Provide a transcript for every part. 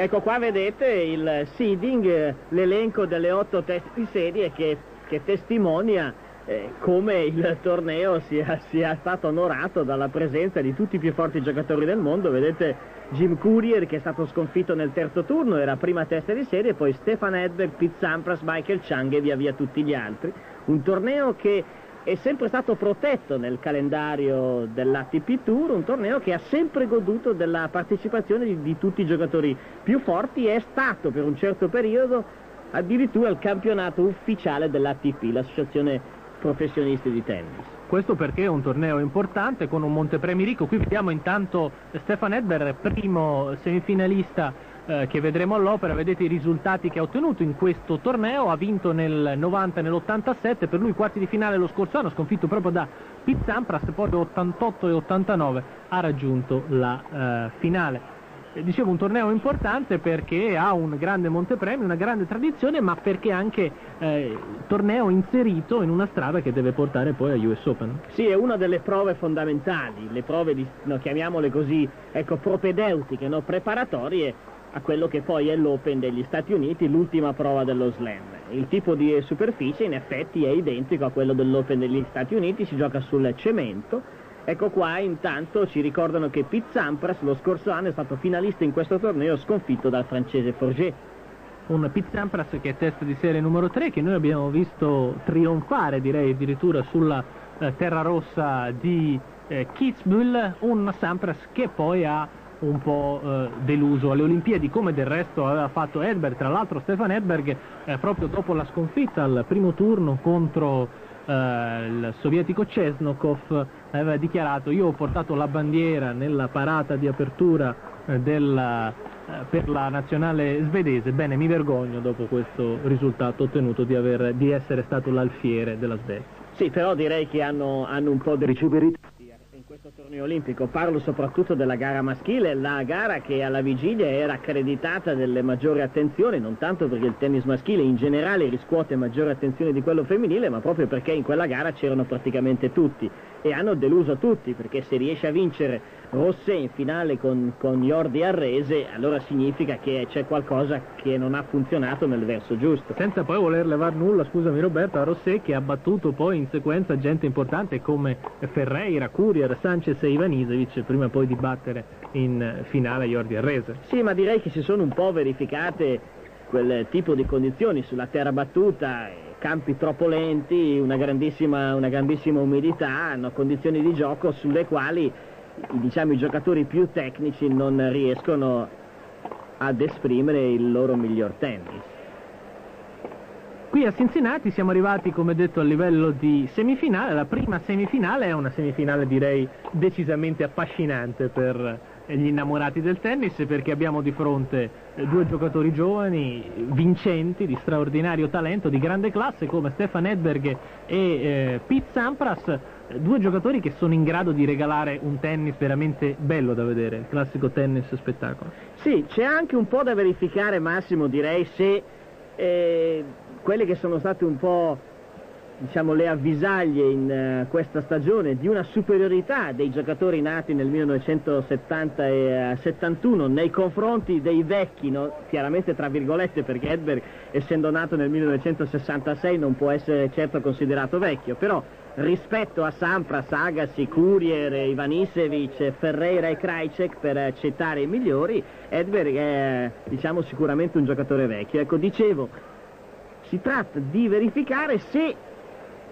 Ecco qua vedete il seeding, l'elenco delle otto teste di serie che, che testimonia eh, come il torneo sia, sia, stato onorato dalla presenza di tutti i più forti giocatori del mondo. Vedete Jim Courier che è stato sconfitto nel terzo turno, era prima testa di serie, poi Stefan Edberg, Pete Sampras, Michael Chang e via via tutti gli altri. Un torneo che è sempre stato protetto nel calendario dell'ATP Tour, un torneo che ha sempre goduto della partecipazione di, di tutti i giocatori più forti e è stato per un certo periodo addirittura il campionato ufficiale dell'ATP, l'associazione professionisti di tennis. Questo perché è un torneo importante con un montepremi ricco. Qui vediamo intanto Stefan Edber, primo semifinalista eh, che vedremo all'opera, vedete i risultati che ha ottenuto in questo torneo, ha vinto nel 90 e nell'87, per lui quarti di finale lo scorso anno, sconfitto proprio da Pete Sampras, poi 88 e 89 ha raggiunto la eh, finale. Dicevo un torneo importante perché ha un grande montepremio, una grande tradizione, ma perché anche eh, torneo inserito in una strada che deve portare poi a US Open. Sì, è una delle prove fondamentali, le prove, di, no, chiamiamole così, ecco, propedeutiche, no, preparatorie a quello che poi è l'Open degli Stati Uniti, l'ultima prova dello slam. Il tipo di superficie in effetti è identico a quello dell'Open degli Stati Uniti, si gioca sul cemento. Ecco qua intanto ci ricordano che Pete Sampras lo scorso anno è stato finalista in questo torneo sconfitto dal francese Forget. Un Pete Sampras che è testa di serie numero 3 che noi abbiamo visto trionfare direi addirittura sulla eh, terra rossa di eh, Kitzbühel, un Sampras che poi ha un po' eh, deluso alle Olimpiadi, come del resto aveva fatto Edberg, tra l'altro Stefan Edberg eh, proprio dopo la sconfitta al primo turno contro eh, il sovietico Cesnokov aveva dichiarato io ho portato la bandiera nella parata di apertura eh, della, eh, per la nazionale svedese, bene mi vergogno dopo questo risultato ottenuto di, aver, di essere stato l'alfiere della Svezia. Sì, però direi che hanno, hanno un po' di riceverità questo torneo olimpico, parlo soprattutto della gara maschile, la gara che alla vigilia era accreditata delle maggiori attenzioni, non tanto perché il tennis maschile in generale riscuote maggiore attenzione di quello femminile, ma proprio perché in quella gara c'erano praticamente tutti e hanno deluso tutti, perché se riesce a vincere Rossè in finale con, con Jordi Arrese, allora significa che c'è qualcosa che non ha funzionato nel verso giusto. Senza poi voler levar nulla, scusami Roberto, a Rossè che ha battuto poi in sequenza gente importante come Ferreira, Courier, Sanchez e Ivanisevic, prima poi di battere in finale Jordi Arrese. Sì, ma direi che si sono un po' verificate quel tipo di condizioni sulla terra battuta, campi troppo lenti, una grandissima, una grandissima umidità, hanno condizioni di gioco sulle quali diciamo, i giocatori più tecnici non riescono ad esprimere il loro miglior tennis. Qui a Cincinnati siamo arrivati, come detto, a livello di semifinale. La prima semifinale è una semifinale, direi, decisamente affascinante per gli innamorati del tennis perché abbiamo di fronte eh, due giocatori giovani, vincenti, di straordinario talento, di grande classe come Stefan Edberg e eh, Pete Sampras, due giocatori che sono in grado di regalare un tennis veramente bello da vedere, il classico tennis spettacolo. Sì, c'è anche un po' da verificare Massimo, direi, se eh, quelle che sono state un po' diciamo, le avvisaglie in uh, questa stagione di una superiorità dei giocatori nati nel 1970 e uh, 71 nei confronti dei vecchi, no? chiaramente tra virgolette perché Edberg essendo nato nel 1966 non può essere certo considerato vecchio, però rispetto a Sampras, Agassi, Courier, Ivanisevic, Ferreira e Krajcek per citare i migliori, Edberg è diciamo, sicuramente un giocatore vecchio. Ecco, dicevo, si tratta di verificare se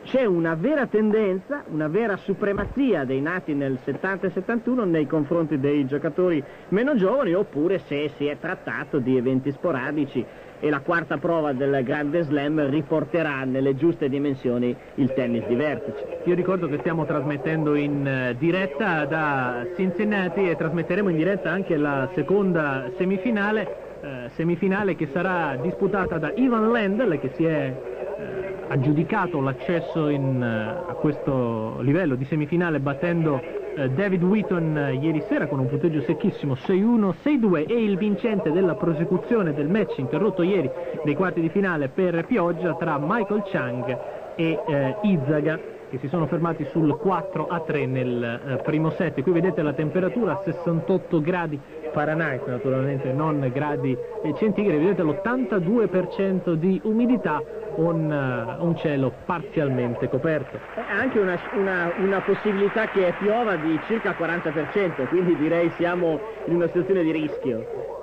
c'è una vera tendenza, una vera supremazia dei nati nel 70 e 71 nei confronti dei giocatori meno giovani oppure se si è trattato di eventi sporadici e la quarta prova del Grande Slam riporterà nelle giuste dimensioni il tennis di vertice. Io ricordo che stiamo trasmettendo in eh, diretta da Cincinnati e trasmetteremo in diretta anche la seconda semifinale, eh, semifinale che sarà disputata da Ivan Lendl che si è eh, aggiudicato l'accesso eh, a questo livello di semifinale battendo eh, David Wheaton eh, ieri sera con un punteggio secchissimo 6-1, 6-2 e il vincente della prosecuzione del match interrotto ieri dei quarti di finale per pioggia tra Michael Chang e eh, Izzaga che si sono fermati sul 4 a 3 nel eh, primo set. Qui vedete la temperatura 68 gradi Fahrenheit, naturalmente non gradi centigradi, vedete l'82% di umidità, un, uh, un, cielo parzialmente coperto. Anche una, una, una, possibilità che piova di circa il 40%, quindi direi siamo in una situazione di rischio.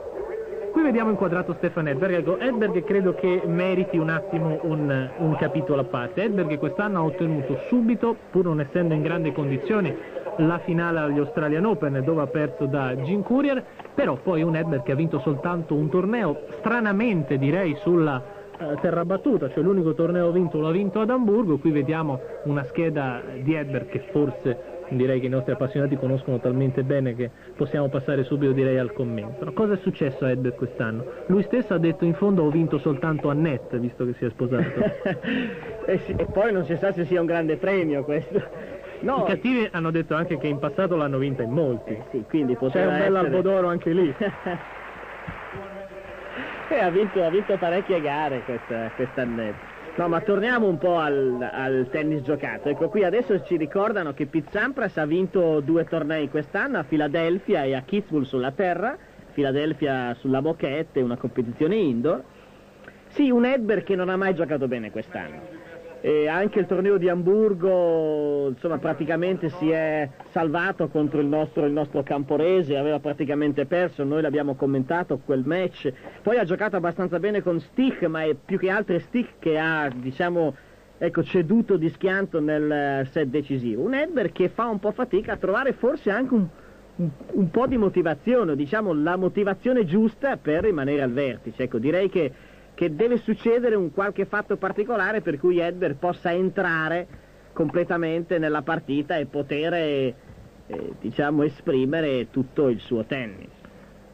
Qui vediamo inquadrato Stefan Edberg, ecco, Edberg credo che meriti un attimo un, un capitolo a parte. Edberg quest'anno ha ottenuto subito, pur non essendo in grandi condizioni, la finale agli Australian Open dove ha perso da Jim Courier, però poi un Edberg che ha vinto soltanto un torneo, stranamente direi sulla eh, terra battuta, cioè l'unico torneo vinto l'ha vinto ad Amburgo, qui vediamo una scheda di Edberg che forse direi che i nostri appassionati conoscono talmente bene che possiamo passare subito direi al commento. Cosa è successo a Edberg quest'anno? Lui stesso ha detto in fondo ho vinto soltanto a net, visto che si è sposato. e, sì, e, poi non si sa se sia un grande premio questo. No. I cattivi hanno detto anche che in passato l'hanno vinta in molti. Eh sì, quindi C'è un bel essere... albo d'oro anche lì. eh, ha, vinto, ha vinto parecchie gare questa, quest'annetto. No, ma torniamo un po' al, al, tennis giocato. Ecco, qui adesso ci ricordano che Pete Sampras ha vinto due tornei quest'anno a Filadelfia e a Kitzbühel sulla terra, Filadelfia sulla moquette, una competizione indoor. Sì, un Edberg che non ha mai giocato bene quest'anno e anche il torneo di Amburgo insomma, praticamente si è salvato contro il nostro, il nostro, Camporese, aveva praticamente perso, noi l'abbiamo commentato quel match, poi ha giocato abbastanza bene con Stich, ma è più che altro Stich che ha diciamo, ecco, ceduto di schianto nel set decisivo. Un Edber che fa un po' fatica a trovare forse anche un, un, un po' di motivazione, diciamo la motivazione giusta per rimanere al vertice. Ecco, direi che che deve succedere un qualche fatto particolare per cui Edber possa entrare completamente nella partita e poter eh, diciamo, esprimere tutto il suo tennis.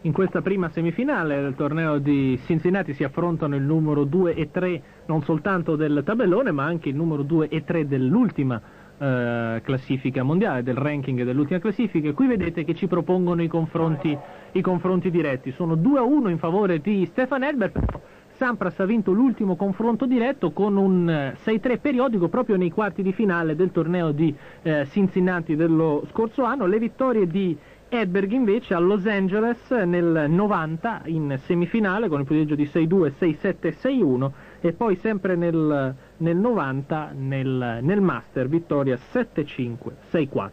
In questa prima semifinale del torneo di Cincinnati si affrontano il numero 2 e 3 non soltanto del tabellone ma anche il numero 2 e 3 dell'ultima eh, classifica mondiale, del ranking dell'ultima classifica. Qui vedete che ci propongono i confronti, i confronti diretti. Sono 2 a 1 in favore di Stefan però Sampras ha vinto l'ultimo confronto diretto con un 6-3 eh, periodico proprio nei quarti di finale del torneo di eh, Cincinnati dello scorso anno. Le vittorie di Edberg invece a Los Angeles nel 90 in semifinale con il punteggio di 6-2, 6-7, 6-1 e poi sempre nel, nel 90 nel, nel Master vittoria 7-5, 6-4.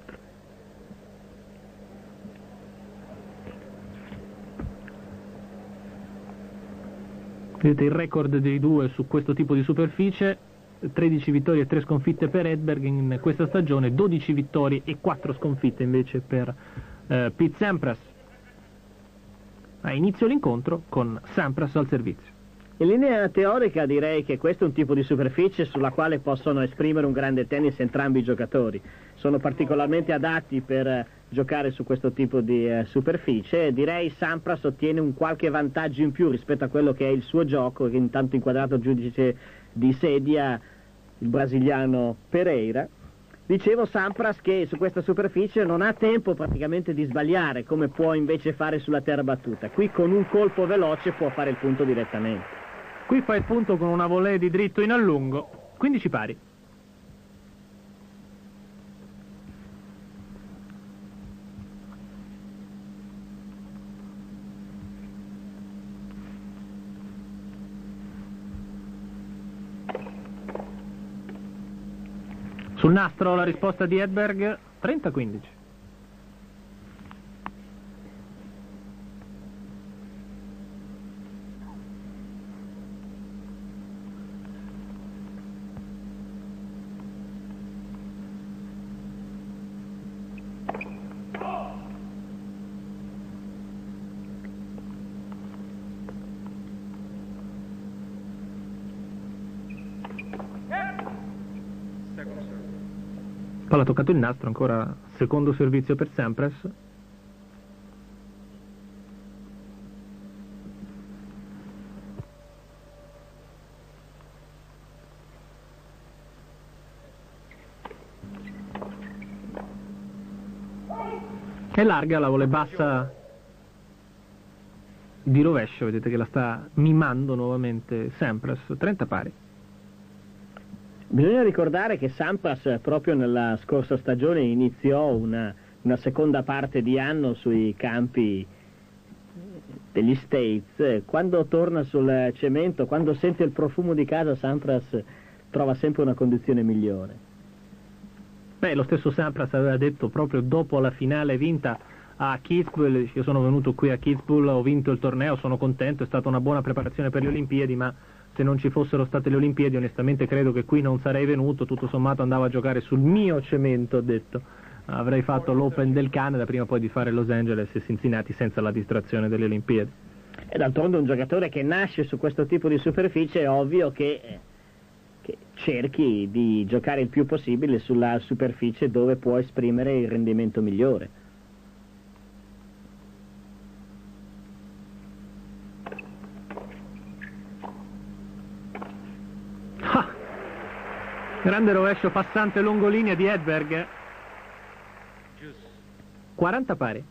Vedete il record dei due su questo tipo di superficie, 13 vittorie e 3 sconfitte per Edberg in questa stagione, 12 vittorie e 4 sconfitte invece per eh, Pete Sampras. A inizio l'incontro con Sampras al servizio. In linea teorica direi che questo è un tipo di superficie sulla quale possono esprimere un grande tennis entrambi i giocatori. Sono particolarmente adatti per giocare su questo tipo di eh, superficie. Direi Sampras ottiene un qualche vantaggio in più rispetto a quello che è il suo gioco, che intanto inquadrato giudice di sedia, il brasiliano Pereira. Dicevo Sampras che su questa superficie non ha tempo praticamente di sbagliare, come può invece fare sulla terra battuta. Qui con un colpo veloce può fare il punto direttamente. Qui fa il punto con una volée di dritto in allungo, 15 pari. Sul nastro la risposta di Edberg 30-15. Toccato il nastro, ancora secondo servizio per Sampras. È larga, la volle bassa di rovescio, vedete che la sta mimando nuovamente Sampras, 30 pari. Bisogna ricordare che Sampras proprio nella scorsa stagione iniziò una, una seconda parte di anno sui campi degli States, quando torna sul cemento, quando sente il profumo di casa, Sampras trova sempre una condizione migliore. Beh, lo stesso Sampras aveva detto proprio dopo la finale vinta a Kitzbühel, io sono venuto qui a Kitzbühel, ho vinto il torneo, sono contento, è stata una buona preparazione per le Olimpiadi, ma se non ci fossero state le Olimpiadi onestamente credo che qui non sarei venuto, tutto sommato andavo a giocare sul mio cemento, ho detto. Avrei fatto l'Open del Canada prima poi di fare Los Angeles e Cincinnati senza la distrazione delle Olimpiadi. E d'altronde un giocatore che nasce su questo tipo di superficie è ovvio che che cerchi di giocare il più possibile sulla superficie dove può esprimere il rendimento migliore. Grande rovescio passante lungo linea di Edberg. 40 pari.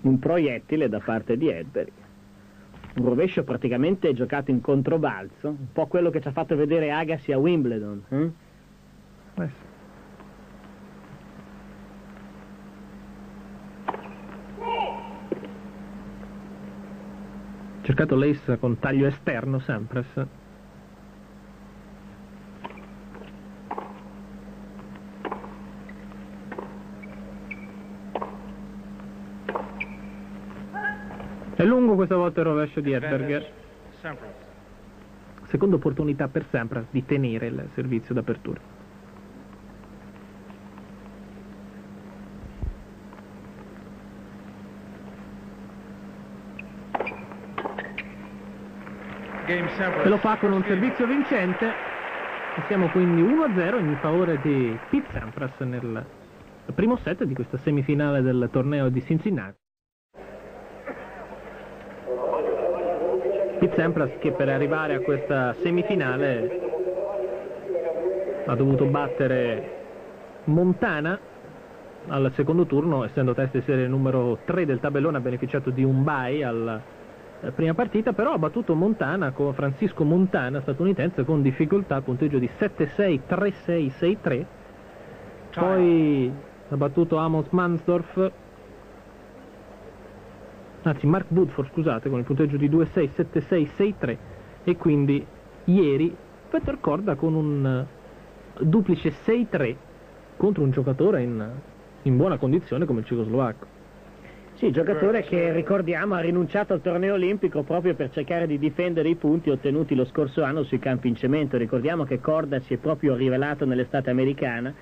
Un proiettile da parte di Edberg un rovescio praticamente giocato in controbalzo, un po' quello che ci ha fatto vedere Agassi a Wimbledon. Eh? Cercato l'ace con taglio esterno sempre. Lungo questa volta il rovescio di Edberger. Seconda opportunità per Sampras di tenere il servizio d'apertura. E lo fa con un servizio vincente. E siamo quindi 1-0 in favore di Pete Sampras nel primo set di questa semifinale del torneo di Cincinnati. Pete Sampras che per arrivare a questa semifinale ha dovuto battere Montana al secondo turno, essendo test di serie numero 3 del tabellone, ha beneficiato di un bye alla eh, prima partita, però ha battuto Montana con Francisco Montana, statunitense, con difficoltà, punteggio di 7-6, 3-6, 6-3. Poi ha battuto Amos Mansdorf anzi Mark Woodford scusate con il punteggio di 2-6, 7-6, 6-3 e quindi ieri Peter Corda con un eh, duplice 6-3 contro un giocatore in, in buona condizione come il cecoslovacco. Sì, giocatore che ricordiamo ha rinunciato al torneo olimpico proprio per cercare di difendere i punti ottenuti lo scorso anno sui campi in cemento. Ricordiamo che Corda si è proprio rivelato nell'estate americana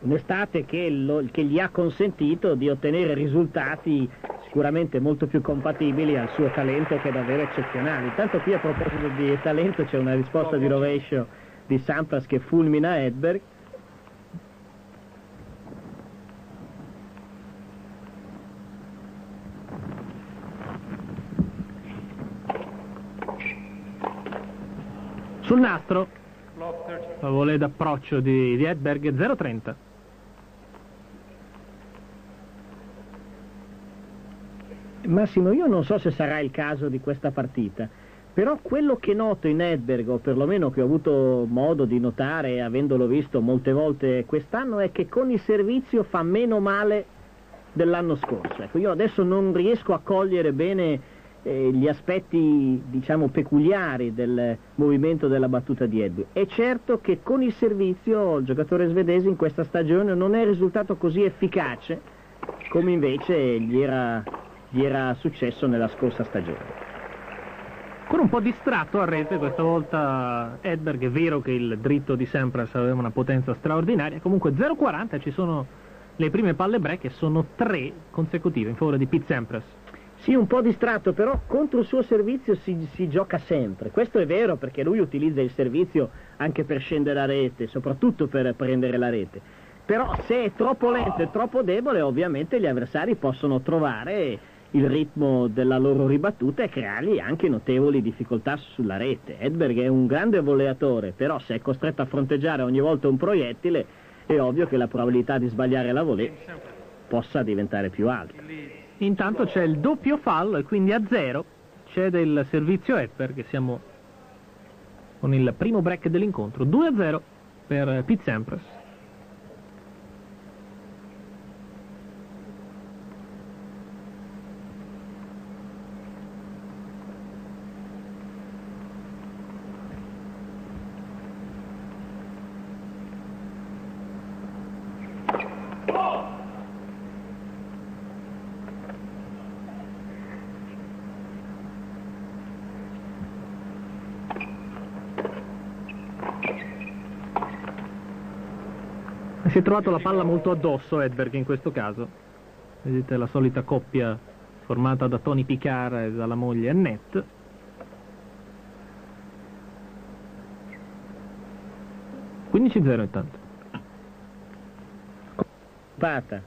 un'estate che, lo, che, gli ha consentito di ottenere risultati sicuramente molto più compatibili al suo talento che è davvero eccezionale. Intanto qui a proposito di talento c'è una risposta di rovescio di Sampras che fulmina Edberg. Sul nastro, la volée d'approccio di, di Edberg 0,30. Massimo, io non so se sarà il caso di questa partita, però quello che noto in Edberg, o perlomeno che ho avuto modo di notare avendolo visto molte volte quest'anno, è che con il servizio fa meno male dell'anno scorso. Ecco, io adesso non riesco a cogliere bene eh, gli aspetti, diciamo, peculiari del movimento della battuta di Edberg. È certo che con il servizio il giocatore svedese in questa stagione non è risultato così efficace come invece gli era gli era successo nella scorsa stagione. Con un po' distratto a rete, questa volta Edberg, è vero che il dritto di Sampras aveva una potenza straordinaria, comunque 0,40 ci sono le prime palle break e sono tre consecutive in favore di Pete Sampras. Sì, un po' distratto, però contro il suo servizio si, si, gioca sempre. Questo è vero perché lui utilizza il servizio anche per scendere a rete, soprattutto per prendere la rete. Però se è troppo lento e troppo debole, ovviamente gli avversari possono trovare il ritmo della loro ribattuta e creargli anche notevoli difficoltà sulla rete. Edberg è un grande voleatore, però se è costretto a fronteggiare ogni volta un proiettile è ovvio che la probabilità di sbagliare la volée possa diventare più alta. Intanto c'è il doppio fallo e quindi a zero c'è del servizio Edberg, siamo con il primo break dell'incontro 2-0 per Pete Sampras. Trovato la palla molto addosso Edberg in questo caso. Vedete la solita coppia formata da Tony Picard e dalla moglie Annette. ...15-0 intanto. Preoccupata,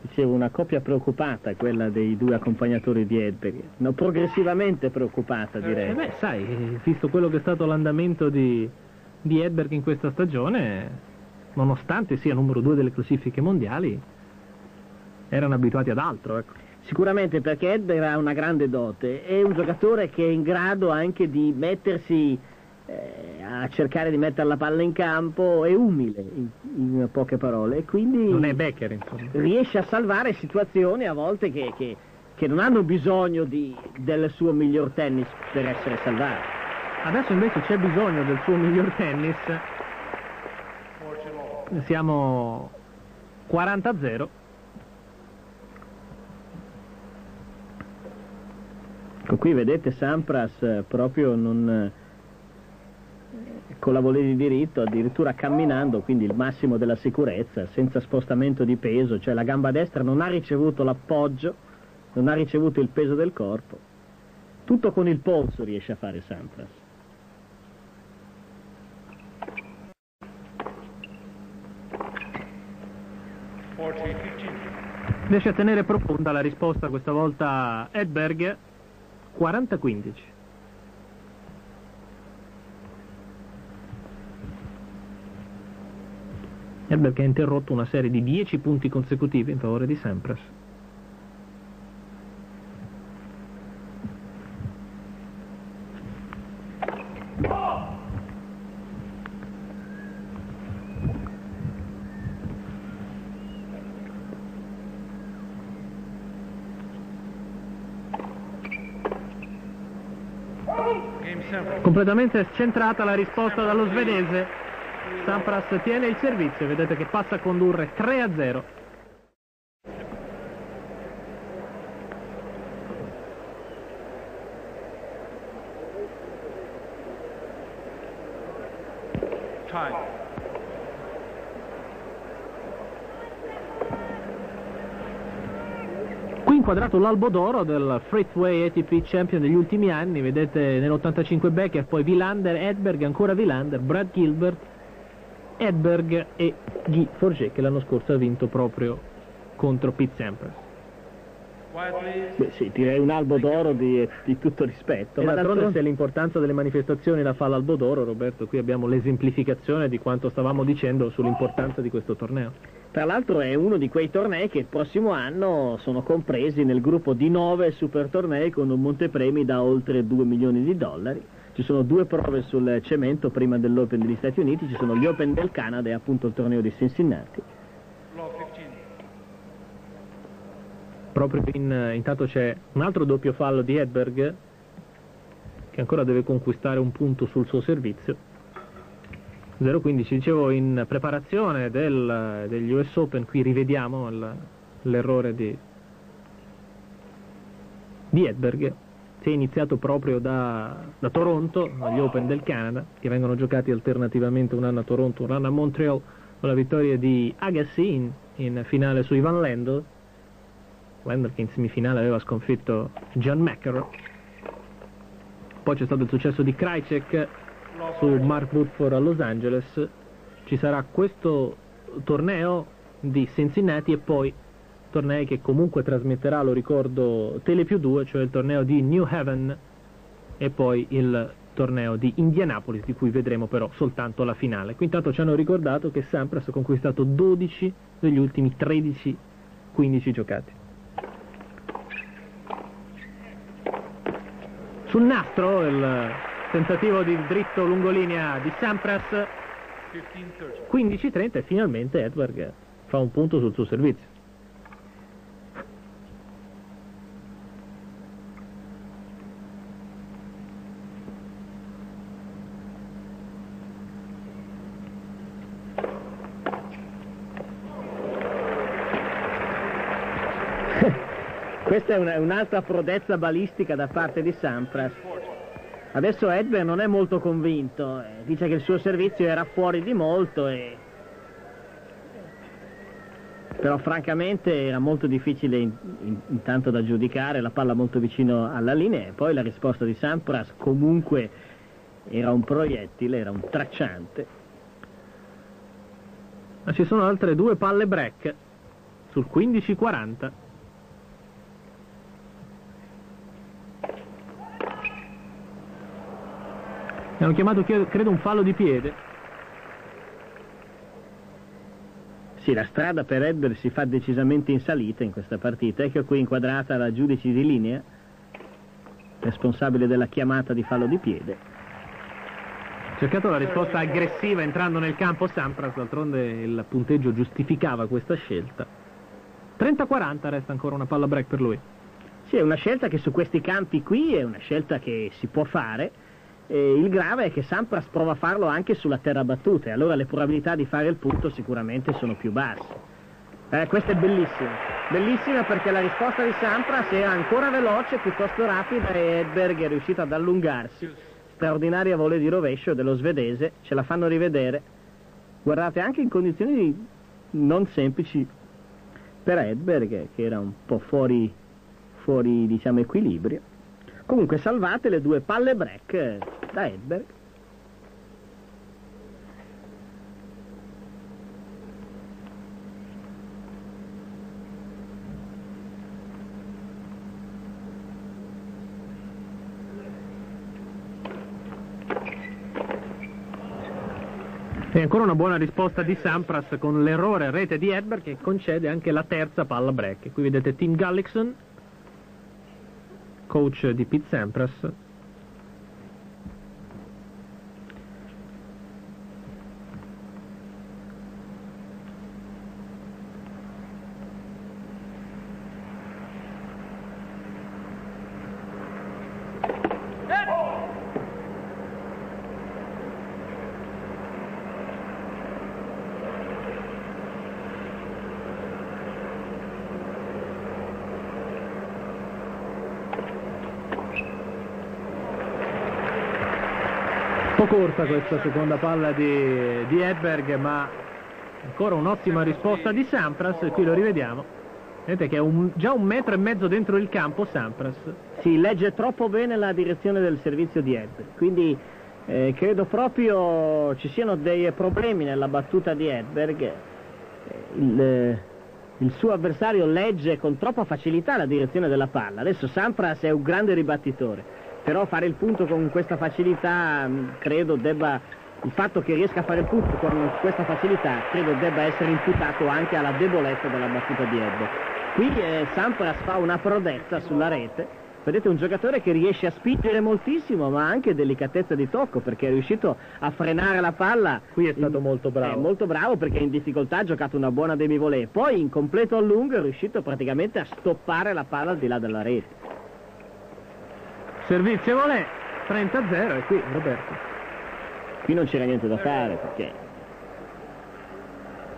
dicevo una coppia preoccupata quella dei due accompagnatori di Edberg. No, progressivamente preoccupata direi. Eh beh, sai, visto quello che è stato l'andamento di, di Edberg in questa stagione, nonostante sia numero due delle classifiche mondiali, erano abituati ad altro. Ecco. Sicuramente perché Edberg ha una grande dote, è un giocatore che è in grado anche di mettersi eh, a cercare di mettere la palla in campo, è umile in, in poche parole e quindi non è Becker, insomma. riesce a salvare situazioni a volte che, che, che non hanno bisogno di, del suo miglior tennis per essere salvate. Adesso invece c'è bisogno del suo miglior tennis siamo 40 0 ecco qui vedete Sampras eh, proprio non eh, con la volée di diritto addirittura camminando quindi il massimo della sicurezza senza spostamento di peso cioè la gamba destra non ha ricevuto l'appoggio non ha ricevuto il peso del corpo. Tutto con il polso riesce a fare Sampras Riesce a tenere profonda la risposta questa volta Edberg 40-15. Edberg ha interrotto una serie di 10 punti consecutivi in favore di Sampras. Completamente scentrata la risposta dallo svedese. Sampras tiene il servizio, vedete che passa a condurre 3 a 0. Inquadrato l'albo d'oro del Freeway ATP Champion degli ultimi anni, vedete nell'85 Becker, poi Villander, Edberg, ancora Villander, Brad Gilbert, Edberg e Guy Forget che l'anno scorso ha vinto proprio contro Pete Sampras. Beh sì, direi un albo d'oro di, di, tutto rispetto. E ma d'altronde se l'importanza delle manifestazioni la fa l'albo d'oro, Roberto, qui abbiamo l'esemplificazione di quanto stavamo dicendo sull'importanza di questo torneo. Tra l'altro è uno di quei tornei che il prossimo anno sono compresi nel gruppo di nove super tornei con un montepremi da oltre 2 milioni di dollari. Ci sono due prove sul cemento prima dell'Open degli Stati Uniti, ci sono gli Open del Canada e appunto il torneo di Cincinnati. Proprio in, intanto c'è un altro doppio fallo di Hedberg che ancora deve conquistare un punto sul suo servizio. 0-15, dicevo in preparazione del, degli US Open, qui rivediamo l'errore di, di Edberg, si è iniziato proprio da, da, Toronto, agli Open del Canada, che vengono giocati alternativamente un anno a Toronto, un anno a Montreal, con la vittoria di Agassi in, in finale su Ivan Lendl, Lendl che in semifinale aveva sconfitto John McEnroe, poi c'è stato il successo di Krajcek su Mark Woodford a Los Angeles ci sarà questo torneo di Cincinnati e poi tornei che comunque trasmetterà, lo ricordo, Tele più 2, cioè il torneo di New Haven e poi il torneo di Indianapolis, di cui vedremo però soltanto la finale. Qui intanto ci hanno ricordato che Sampras ha conquistato 12 degli ultimi 13-15 giocati. Sul nastro il tentativo di dritto lungolinea di Sampras 15-30 e finalmente Edberg fa un punto sul suo servizio Questa è una, un'altra prodezza balistica da parte di Sampras. Adesso Edberg non è molto convinto, dice che il suo servizio era fuori di molto e... Però francamente era molto difficile in, in, intanto da giudicare, la palla molto vicino alla linea e poi la risposta di Sampras comunque era un proiettile, era un tracciante. Ma ci sono altre due palle break sul 15-40. Hanno chiamato, credo, un fallo di piede. Sì, la strada per Edberg si fa decisamente in salita in questa partita. Ecco qui inquadrata la giudice di linea, responsabile della chiamata di fallo di piede. Cercato la risposta aggressiva entrando nel campo Sampras, d'altronde il punteggio giustificava questa scelta. 30-40 resta ancora una palla break per lui. Sì, è una scelta che su questi campi qui è una scelta che si può fare eh, il grave è che Sampras prova a farlo anche sulla terra battuta e allora le probabilità di fare il punto sicuramente sono più basse. Eh, questa è bellissima, bellissima perché la risposta di Sampras era ancora veloce, piuttosto rapida e Edberg è riuscito ad allungarsi. Straordinaria vole di rovescio dello svedese, ce la fanno rivedere. Guardate, anche in condizioni non semplici per Edberg, che era un po' fuori, fuori diciamo, equilibrio. Comunque salvate le due palle break da Edberg. E ancora una buona risposta di Sampras con l'errore rete di Edberg che concede anche la terza palla break. Qui vedete Tim Gallickson coach di Pete Sampras corta questa seconda palla di, di Edberg, ma ancora un'ottima risposta di Sampras, qui lo rivediamo. Vedete che è un, già un metro e mezzo dentro il campo Sampras. Si legge troppo bene la direzione del servizio di Edberg, quindi eh, credo proprio ci siano dei problemi nella battuta di Edberg. Eh, il, eh, il suo avversario legge con troppa facilità la direzione della palla. Adesso Sampras è un grande ribattitore però fare il punto con questa facilità mm, credo debba il fatto che riesca a fare il punto con questa facilità credo debba essere imputato anche alla debolezza della battuta di Ebbe. Qui eh, Sampras fa una prodezza sulla rete. Vedete un giocatore che riesce a spingere moltissimo ma anche delicatezza di tocco perché è riuscito a frenare la palla qui è stato in, molto bravo. è molto bravo perché in difficoltà ha giocato una buona demi-volée. Poi in completo allungo è riuscito praticamente a stoppare la palla al di là della rete Servizio volè 30-0 e qui Roberto. Qui non c'era niente da fare perché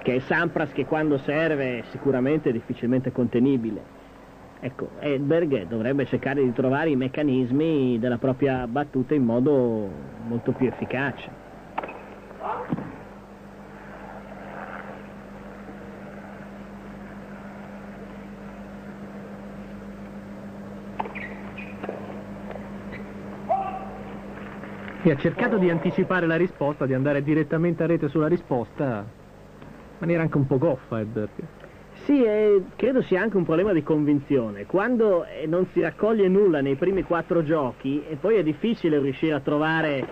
che è Sampras che quando serve è sicuramente difficilmente contenibile. Ecco, Edberg dovrebbe cercare di trovare i meccanismi della propria battuta in modo molto più efficace. Che ha cercato di anticipare la risposta, di andare direttamente a rete sulla risposta, in maniera anche un po' goffa Edberg. Sì, eh, credo sia anche un problema di convinzione. Quando eh, non si raccoglie nulla nei primi quattro giochi e poi è difficile riuscire a trovare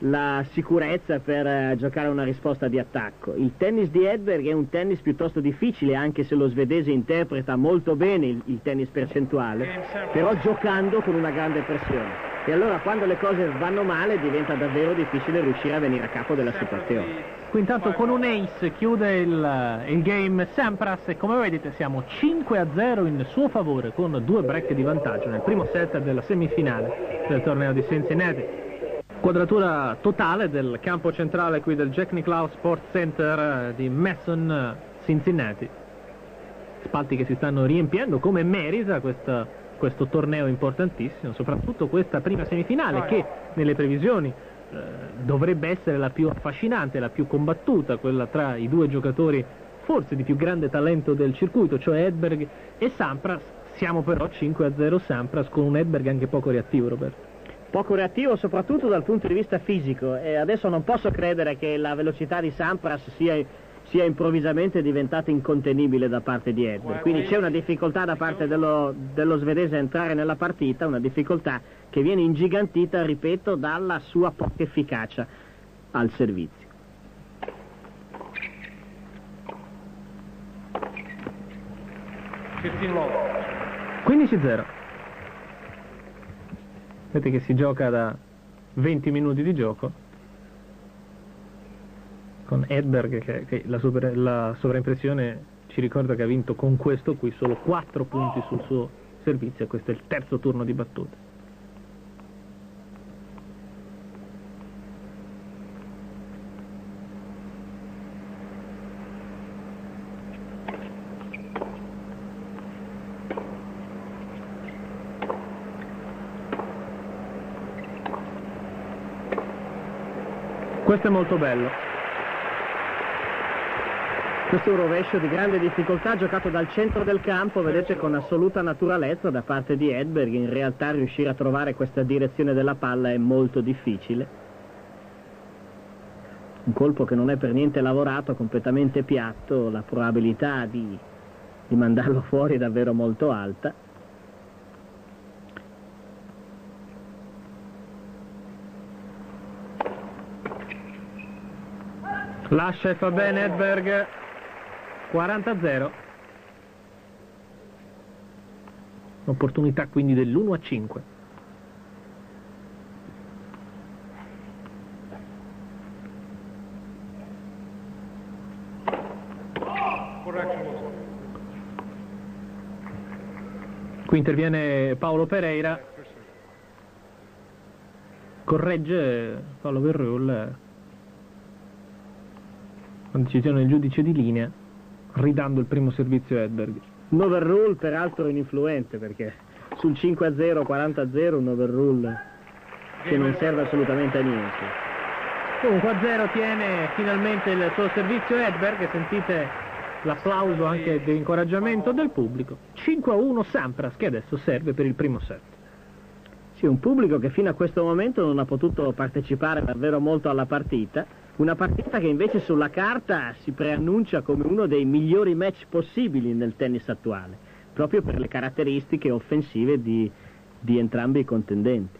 la sicurezza per eh, giocare una risposta di attacco. Il tennis di Edberg è un tennis piuttosto difficile, anche se lo svedese interpreta molto bene il, il tennis percentuale, però giocando con una grande pressione. E allora quando le cose vanno male diventa davvero difficile riuscire a venire a capo della situazione. Qui intanto con un ace chiude il, il game Sampras e come vedete siamo 5 a 0 in suo favore con due break di vantaggio nel primo set della semifinale del torneo di Cincinnati. Quadratura totale del campo centrale qui del Jack Nicklaus Sports Center di Madison, Cincinnati. Spalti che si stanno riempiendo come merita questa, questo torneo importantissimo, soprattutto questa prima semifinale che nelle previsioni eh, dovrebbe essere la più affascinante, la più combattuta, quella tra i due giocatori forse di più grande talento del circuito, cioè Edberg e Sampras. Siamo però 5-0 Sampras con un Edberg anche poco reattivo, Roberto. Poco reattivo soprattutto dal punto di vista fisico e adesso non posso credere che la velocità di Sampras sia sia improvvisamente diventata incontenibile da parte di Edberg. Quindi c'è una difficoltà da parte dello, dello svedese a entrare nella partita, una difficoltà che viene ingigantita, ripeto, dalla sua poca efficacia al servizio. ...15-0. Vedete che si gioca da 20 minuti di gioco con Edberg che, che la, super, la, sovraimpressione ci ricorda che ha vinto con questo qui solo 4 punti sul suo servizio e questo è il terzo turno di battuta. Questo è molto bello. Questo è un rovescio di grande difficoltà giocato dal centro del campo, vedete con assoluta naturalezza da parte di Edberg, in realtà riuscire a trovare questa direzione della palla è molto difficile. Un colpo che non è per niente lavorato, completamente piatto, la probabilità di, di mandarlo fuori è davvero molto alta. Lascia e fa bene Edberg. 40-0. Opportunità quindi dell'1 a 5. Qui interviene Paolo Pereira, corregge Paolo Verrul, la decisione del giudice di linea ridando il primo servizio a Edberg. Un overrule peraltro ininfluente perché sul 5-0, 40-0 un overrule che non serve assolutamente a niente. Comunque a 0 tiene finalmente il suo servizio Edberg, sentite l'applauso anche di incoraggiamento del pubblico. 5-1 Sampras che adesso serve per il primo set. Sì, un pubblico che fino a questo momento non ha potuto partecipare davvero molto alla partita, una partita che invece sulla carta si preannuncia come uno dei migliori match possibili nel tennis attuale, proprio per le caratteristiche offensive di, di entrambi i contendenti.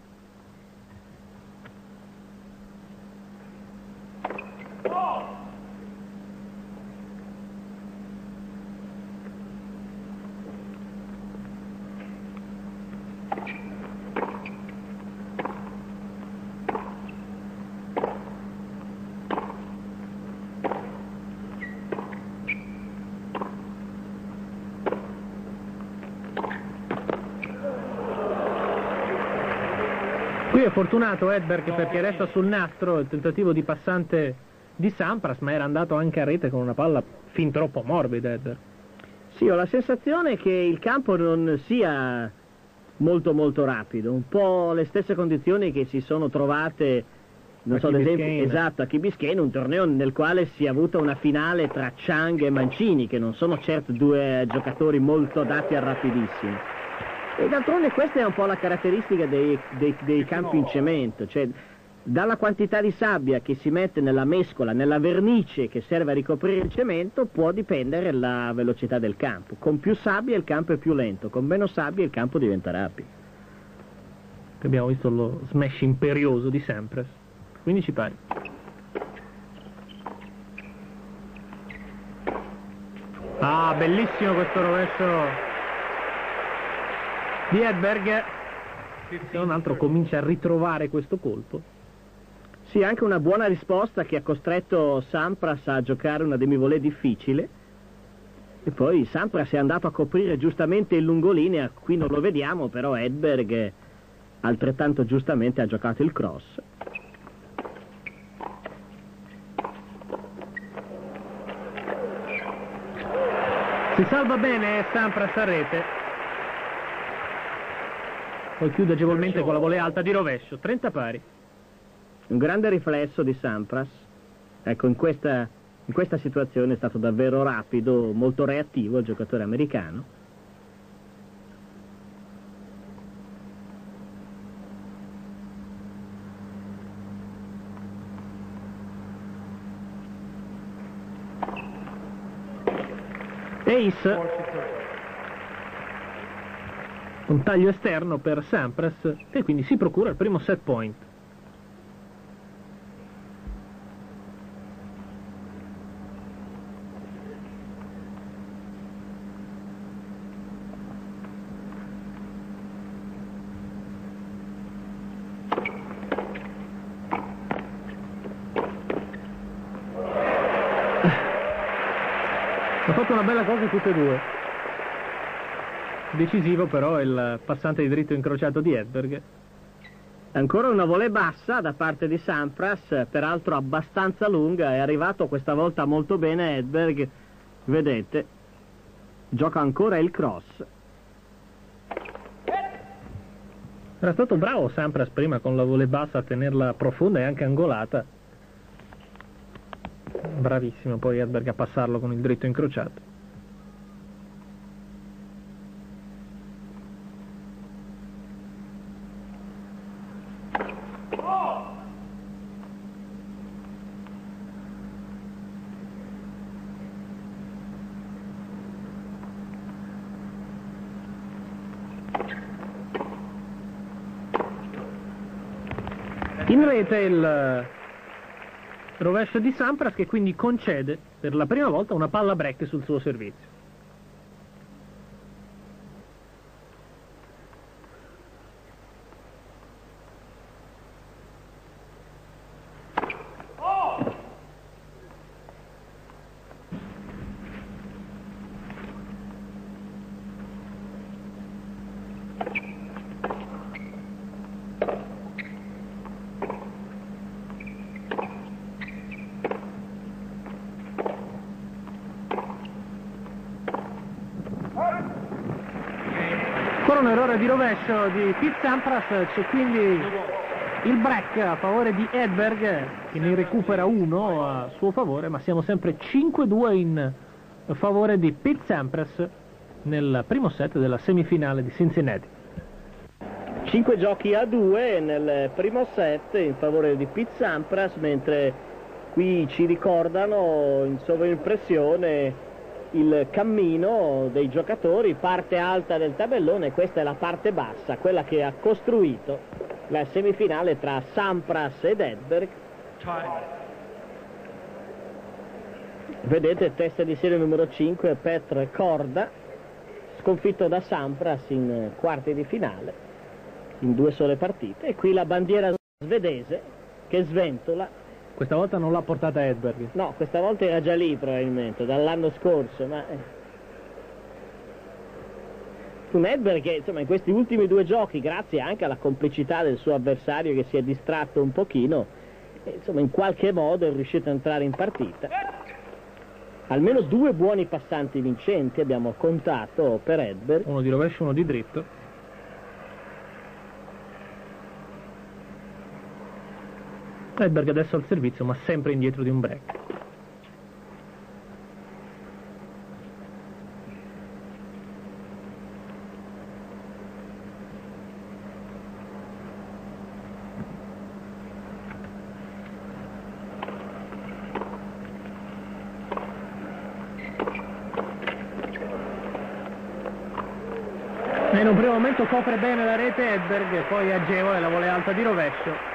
Qui è fortunato Edberg perché resta sul nastro il tentativo di passante di Sampras, ma era andato anche a rete con una palla fin troppo morbida Edberg. Sì, ho la sensazione che il campo non sia molto molto rapido, un po' le stesse condizioni che si sono trovate non a so, ad esempio, esatto, a Key Biscayne, un torneo nel quale si è avuta una finale tra Chang e Mancini, che non sono certo due giocatori molto dati al rapidissimo. E d'altronde questa è un po' la caratteristica dei, dei, dei campi in cemento, cioè dalla quantità di sabbia che si mette nella mescola, nella vernice che serve a ricoprire il cemento, può dipendere la velocità del campo. Con più sabbia il campo è più lento, con meno sabbia il campo diventa rapido. Abbiamo visto lo smash imperioso di Sampras. 15 pari. Ah, bellissimo questo rovescio di Edberg se non altro comincia a ritrovare questo colpo. Sì, anche una buona risposta che ha costretto Sampras a giocare una demivolée difficile. E poi Sampras è andato a coprire giustamente il lungolinea, qui non lo vediamo, però Edberg altrettanto giustamente ha giocato il cross. Si salva bene Sampras a rete. Poi chiude agevolmente con la volea alta di rovescio, 30 pari. Un grande riflesso di Sampras. Ecco, in questa, in questa situazione è stato davvero rapido, molto reattivo il giocatore americano. Ace un taglio esterno per Sampras e quindi si procura il primo set point. Ha fatto una bella cosa tutte e due. Decisivo però il passante di dritto incrociato di Edberg. Ancora una volée bassa da parte di Sampras, peraltro abbastanza lunga, è arrivato questa volta molto bene Edberg, vedete, gioca ancora il cross. Era stato bravo Sampras prima con la volée bassa a tenerla profonda e anche angolata. Bravissimo poi Edberg a passarlo con il dritto incrociato. In rete il rovescio di Sampras che quindi concede per la prima volta una palla break sul suo servizio. Ancora un errore di rovescio di Pete Sampras, c'è quindi il break a favore di Edberg che ne recupera uno a suo favore, ma siamo sempre 5-2 in favore di Pete Sampras nel primo set della semifinale di Cincinnati. 5 giochi a 2 nel primo set in favore di Pete Sampras, mentre qui ci ricordano in sovraimpressione il cammino dei giocatori, parte alta del tabellone, questa è la parte bassa, quella che ha costruito la semifinale tra Sampras ed Edberg. Vedete testa di serie numero 5 Petr Korda, sconfitto da Sampras in quarti di finale, in due sole partite, e qui la bandiera svedese che sventola Questa volta non l'ha portata Edberg. No, questa volta era già lì probabilmente, dall'anno scorso, ma... eh. Un Edberg che insomma in questi ultimi due giochi, grazie anche alla complicità del suo avversario che si è distratto un pochino, eh, insomma in qualche modo è riuscito a entrare in partita. Almeno due buoni passanti vincenti abbiamo contato per Edberg. Uno di rovescio, uno di dritto. Edberg adesso al servizio, ma sempre indietro di un break. E in un primo momento copre bene la rete Edberg, poi agevole la volea alta di rovescio.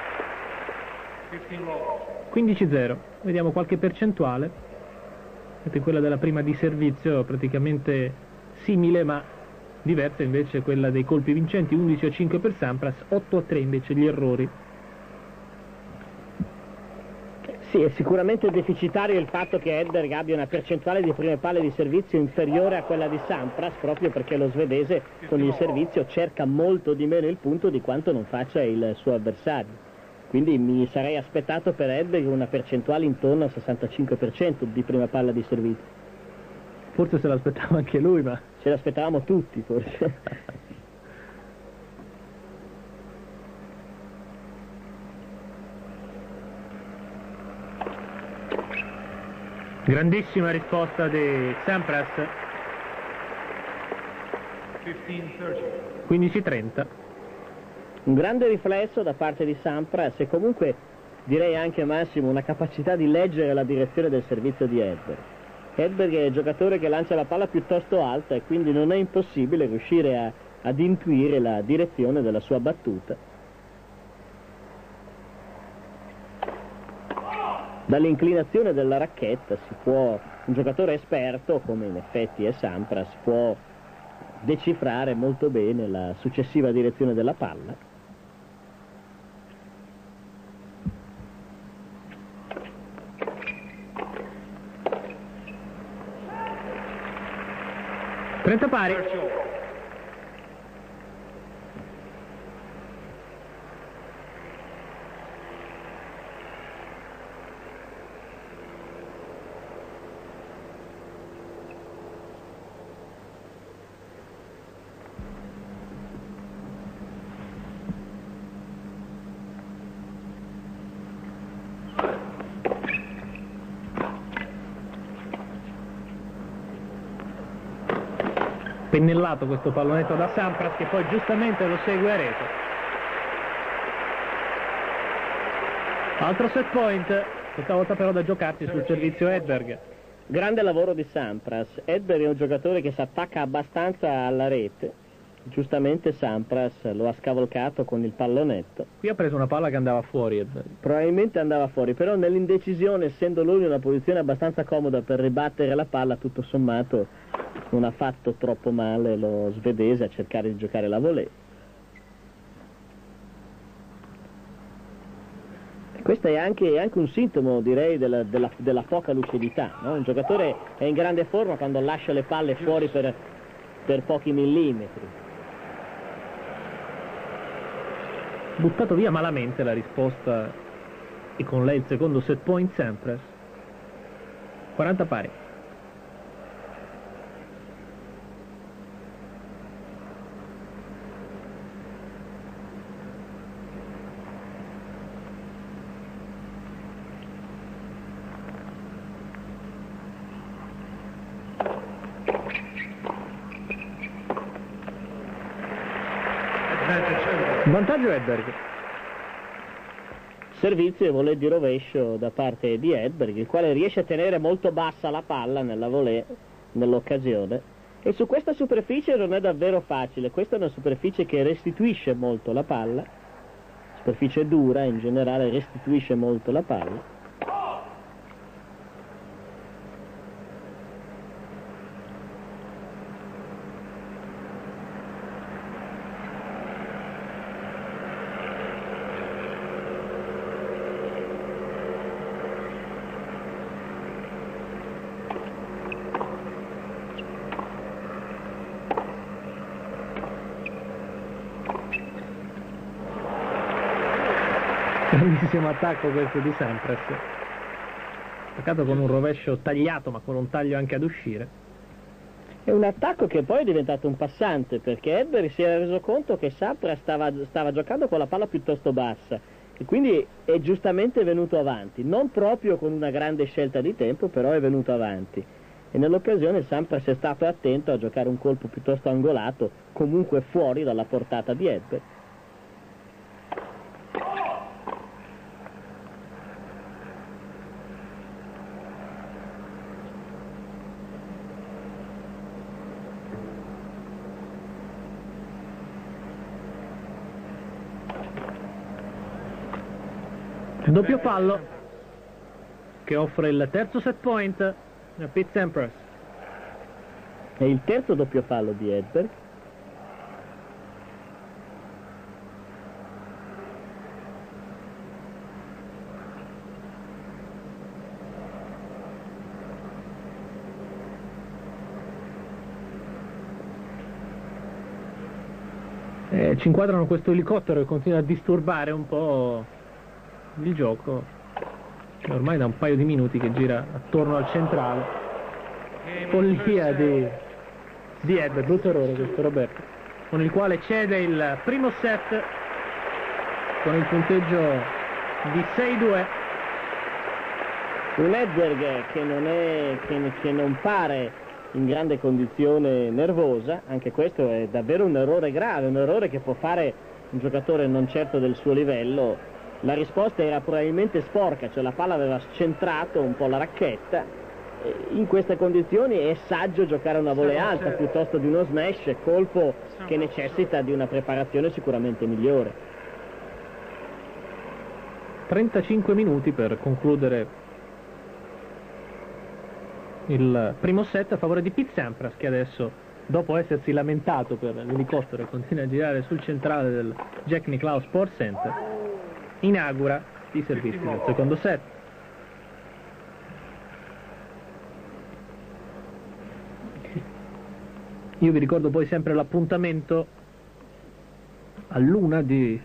15-0, vediamo qualche percentuale. Vedete quella della prima di servizio praticamente simile ma diversa invece quella dei colpi vincenti, 11 a 5 per Sampras, 8 a 3 invece gli errori. Sì, è sicuramente deficitario il fatto che Edberg abbia una percentuale di prime palle di servizio inferiore a quella di Sampras, proprio perché lo svedese con il servizio cerca molto di meno il punto di quanto non faccia il suo avversario. Quindi mi sarei aspettato per Edberg una percentuale intorno al 65% di prima palla di servizio. Forse se l'aspettava anche lui, ma... Ce l'aspettavamo tutti, forse. Grandissima risposta di Sampras. 15-30. Un grande riflesso da parte di Sampras e comunque direi anche Massimo una capacità di leggere la direzione del servizio di Edberg. Edberg è il giocatore che lancia la palla piuttosto alta e quindi non è impossibile riuscire a, ad intuire la direzione della sua battuta. Dall'inclinazione della racchetta si può, un giocatore esperto, come in effetti è Sampras, può decifrare molto bene la successiva direzione della palla. Trenta pari. Pennellato questo pallonetto da Sampras che poi giustamente lo segue a rete. Altro set point, questa volta però da giocarsi sul servizio Edberg. Grande lavoro di Sampras, Edberg è un giocatore che si attacca abbastanza alla rete, giustamente Sampras lo ha scavalcato con il pallonetto. Qui ha preso una palla che andava fuori Edberg. Probabilmente andava fuori, però nell'indecisione, essendo lui in una posizione abbastanza comoda per ribattere la palla, tutto sommato non ha fatto troppo male lo svedese a cercare di giocare la volée. Questo è anche, è anche, un sintomo, direi, della, della, della poca lucidità. No? Un giocatore è in grande forma quando lascia le palle fuori per, per pochi millimetri. Buttato via malamente la risposta e con lei il secondo set point sempre. 40 pari. Vantaggio Edberg. Servizio e volée di rovescio da parte di Edberg, il quale riesce a tenere molto bassa la palla nella volée nell'occasione. E su questa superficie non è davvero facile, questa è una superficie che restituisce molto la palla, superficie dura in generale restituisce molto la palla. Grandissimo attacco questo di Sampras. Attaccato con un rovescio tagliato ma con un taglio anche ad uscire. È un attacco che poi è diventato un passante perché Edbury si era reso conto che Sampras stava, stava giocando con la palla piuttosto bassa e quindi è giustamente venuto avanti. Non proprio con una grande scelta di tempo però è venuto avanti. E nell'occasione Sampras è stato attento a giocare un colpo piuttosto angolato comunque fuori dalla portata di Edbury doppio fallo che offre il terzo set point a Pete Sampras. È il terzo doppio fallo di Edberg. Eh, ci inquadrano questo elicottero che continua a disturbare un po' il gioco. Ormai da un paio di minuti che gira attorno al centrale. Follia di, di Ed, brutto errore questo Roberto, con il quale cede il primo set con il punteggio di 6-2. Un Edberg che non, è, che, che non pare in grande condizione nervosa, anche questo è davvero un errore grave, un errore che può fare un giocatore non certo del suo livello. La risposta era probabilmente sporca, cioè la palla aveva scentrato un po' la racchetta. In queste condizioni è saggio giocare una volea alta piuttosto di uno smash, colpo che necessita di una preparazione sicuramente migliore. 35 minuti per concludere il primo set a favore di Pete Sampras che adesso dopo essersi lamentato per l'elicottero e continua a girare sul centrale del Jack Nicklaus Sport Center inaugura i servizi del secondo set. Io vi ricordo poi sempre l'appuntamento a luna di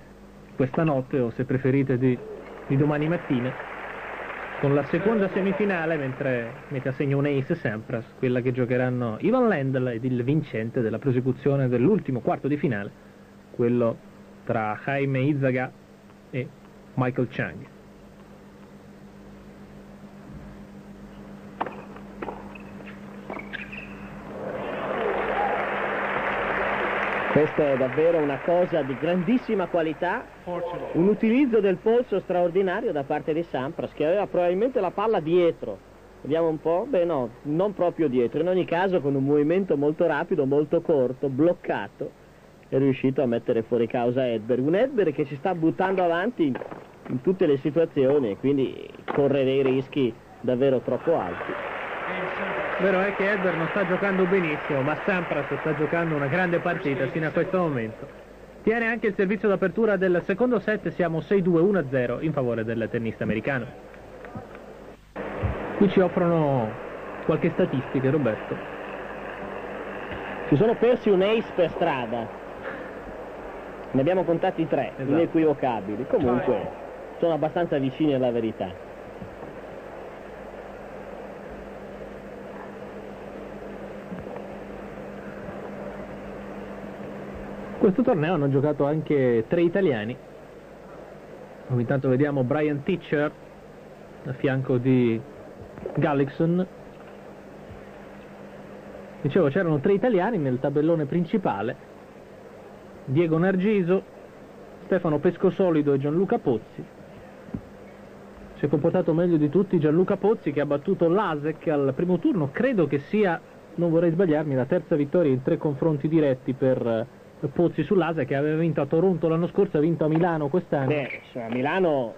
questa notte o se preferite di, di domani mattina con la seconda semifinale mentre mette a segno un ace Sampras, quella che giocheranno Ivan Lendl ed il vincente della prosecuzione dell'ultimo quarto di finale, quello tra Jaime Izaga e Michael Chang. Questa è davvero una cosa di grandissima qualità, un utilizzo del polso straordinario da parte di Sampras che aveva probabilmente la palla dietro. Vediamo un po'? Beh no, non proprio dietro, in ogni caso con un movimento molto rapido, molto corto, bloccato, è riuscito a mettere fuori causa Edberg. Un Edberg che si sta buttando avanti in, tutte le situazioni e quindi corre dei rischi davvero troppo alti. Vero è che Edber non sta giocando benissimo, ma Sampras sta giocando una grande partita fino a questo momento. Tiene anche il servizio d'apertura del secondo set, siamo 6-2-1-0 in favore del tennista americano. Qui ci offrono qualche statistica, Roberto. Si sono persi un ace per strada. Ne abbiamo contati tre, esatto. inequivocabili. Comunque sono abbastanza vicini alla verità. Questo torneo hanno giocato anche tre italiani. Ogni tanto vediamo Brian Teacher a fianco di Gallixon. Dicevo, c'erano tre italiani nel tabellone principale. Diego Nargiso, Stefano Pescosolido e Gianluca Pozzi. Si è comportato meglio di tutti Gianluca Pozzi che ha battuto l'Asec al primo turno. Credo che sia, non vorrei sbagliarmi, la terza vittoria in tre confronti diretti per Pozzi sull'Asia che aveva vinto a Toronto l'anno scorso, ha vinto a Milano quest'anno. Beh, a Milano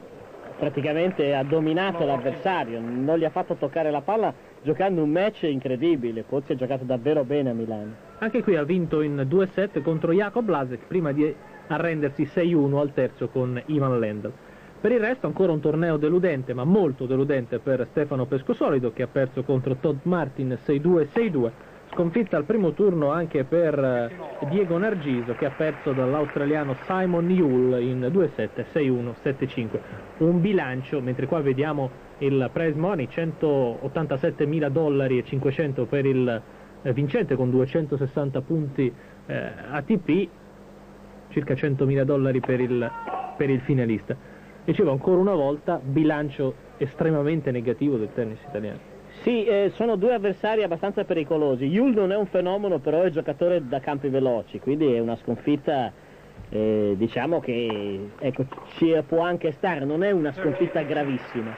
praticamente ha dominato l'avversario, non gli ha fatto toccare la palla giocando un match incredibile. Pozzi ha giocato davvero bene a Milano. Anche qui ha vinto in 2-7 contro Jakob Lasek prima di arrendersi 6-1 al terzo con Ivan Lendl. Per il resto ancora un torneo deludente, ma molto deludente per Stefano Pescosolido che ha perso contro Todd Martin 6-2-6-2 Sconfitta al primo turno anche per eh, Diego Nargiso che ha perso dall'australiano Simon Yule in 2-7, 6-1, 7-5. Un bilancio, mentre qua vediamo il prize money, 187 mila dollari e 500 per il eh, vincente con 260 punti eh, ATP, circa 100 mila dollari per il, per il finalista. Dicevo ancora una volta, bilancio estremamente negativo del tennis italiano. Sì, eh, sono due avversari abbastanza pericolosi. Yul non è un fenomeno, però è giocatore da campi veloci, quindi è una sconfitta, eh, diciamo che ecco, ci può anche stare, non è una sconfitta gravissima.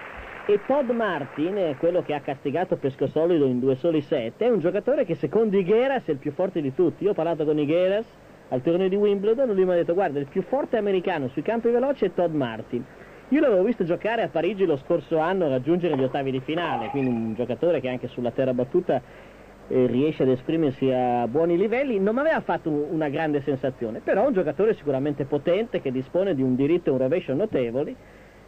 E Todd Martin, quello che ha castigato Pesco Solido in due soli set, è un giocatore che secondo Igueras è il più forte di tutti. Io ho parlato con Igueras al torneo di Wimbledon e lui mi ha detto guarda il più forte americano sui campi veloci è Todd Martin io l'avevo visto giocare a Parigi lo scorso anno, raggiungere gli ottavi di finale, quindi un giocatore che anche sulla terra battuta eh, riesce ad esprimersi a buoni livelli, non mi aveva fatto una grande sensazione, però un giocatore sicuramente potente che dispone di un diritto e un rovescio notevoli.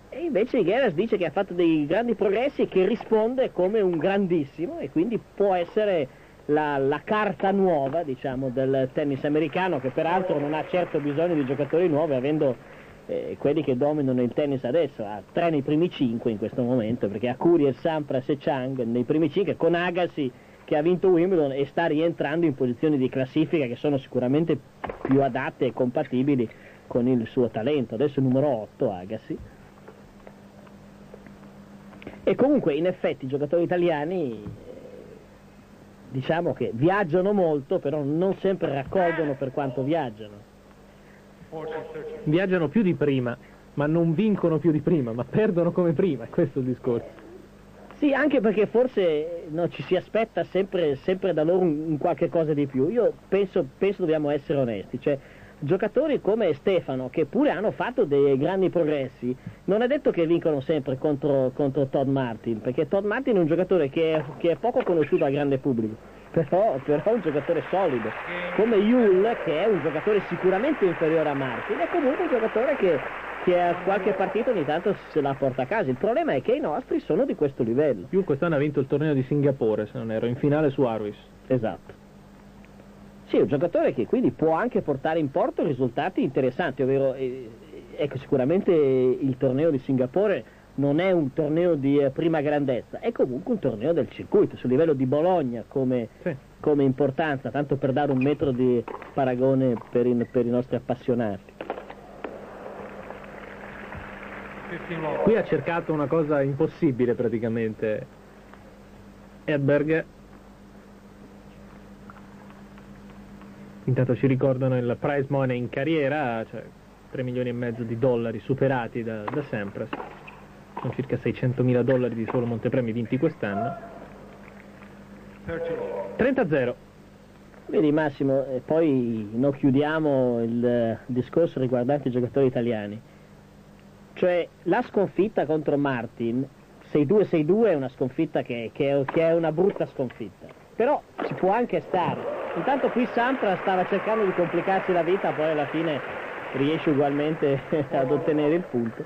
E invece Igueras dice che ha fatto dei grandi progressi e che risponde come un grandissimo e quindi può essere la, la, carta nuova diciamo, del tennis americano che peraltro non ha certo bisogno di giocatori nuovi avendo eh, quelli che dominano il tennis adesso, ha tre nei primi cinque in questo momento perché ha Courier, Sampras e Chang nei primi cinque con Agassi che ha vinto Wimbledon e sta rientrando in posizioni di classifica che sono sicuramente più adatte e compatibili con il suo talento. Adesso numero 8 Agassi. E comunque in effetti i giocatori italiani diciamo che viaggiano molto, però non sempre raccolgono per quanto viaggiano. Viaggiano più di prima, ma non vincono più di prima, ma perdono come prima, è questo il discorso. Sì, anche perché forse no, ci si aspetta sempre, sempre, da loro un, un qualche cosa di più. Io penso, penso dobbiamo essere onesti, cioè giocatori come Stefano, che pure hanno fatto dei grandi progressi, non è detto che vincono sempre contro, contro Todd Martin, perché Todd Martin è un giocatore che è, che è poco conosciuto al grande pubblico, però, però, è un giocatore solido, come Yul, che è un giocatore sicuramente inferiore a Martin, è comunque un giocatore che, che a qualche partita ogni tanto se la porta a casa. Il problema è che i nostri sono di questo livello. Yul quest'anno ha vinto il torneo di Singapore, se non ero, in finale su Arwis. Esatto. Sì, un giocatore che quindi può anche portare in porto risultati interessanti, ovvero eh, ecco, sicuramente il torneo di Singapore non è un torneo di eh, prima grandezza, è comunque un torneo del circuito, sul livello di Bologna come, sì. come importanza, tanto per dare un metro di paragone per, in, per i nostri appassionati. Qui ha cercato una cosa impossibile praticamente. Edberg Intanto ci ricordano il prize money in carriera, cioè 3 milioni e mezzo di dollari superati da, da Sampras, sono circa 600 mila dollari di solo montepremi vinti quest'anno. 30-0. Vedi Massimo, e poi non chiudiamo il discorso riguardante i giocatori italiani. Cioè la sconfitta contro Martin, 6-2-6-2 è una sconfitta che, che, che è una brutta sconfitta, però ci può anche stare Intanto qui Sampra stava cercando di complicarsi la vita, poi alla fine riesce ugualmente ad ottenere il punto.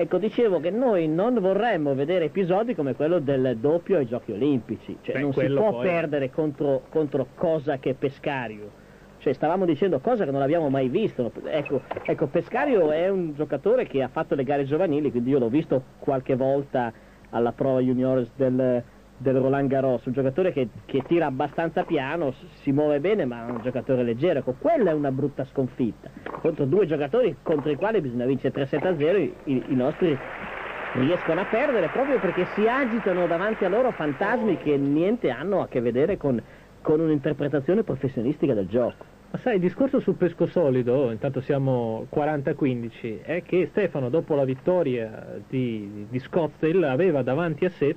Ecco, dicevo che noi non vorremmo vedere episodi come quello del doppio ai giochi olimpici, cioè Beh, non si può poi... perdere contro, contro cosa che Pescario. Cioè, stavamo dicendo cosa che non abbiamo mai visto. Ecco, ecco, Pescario è un giocatore che ha fatto le gare giovanili, quindi io l'ho visto qualche volta alla prova juniors del, del Roland Garros, un giocatore che, che, tira abbastanza piano, si muove bene ma è un giocatore leggero, ecco, quella è una brutta sconfitta, contro due giocatori contro i quali bisogna vincere 3-7-0, i, i nostri riescono a perdere proprio perché si agitano davanti a loro fantasmi che niente hanno a che vedere con, con un'interpretazione professionistica del gioco. Ma sai, il discorso sul pesco solido, intanto siamo 40-15, è che Stefano dopo la vittoria di, di Scottsdale aveva davanti a sé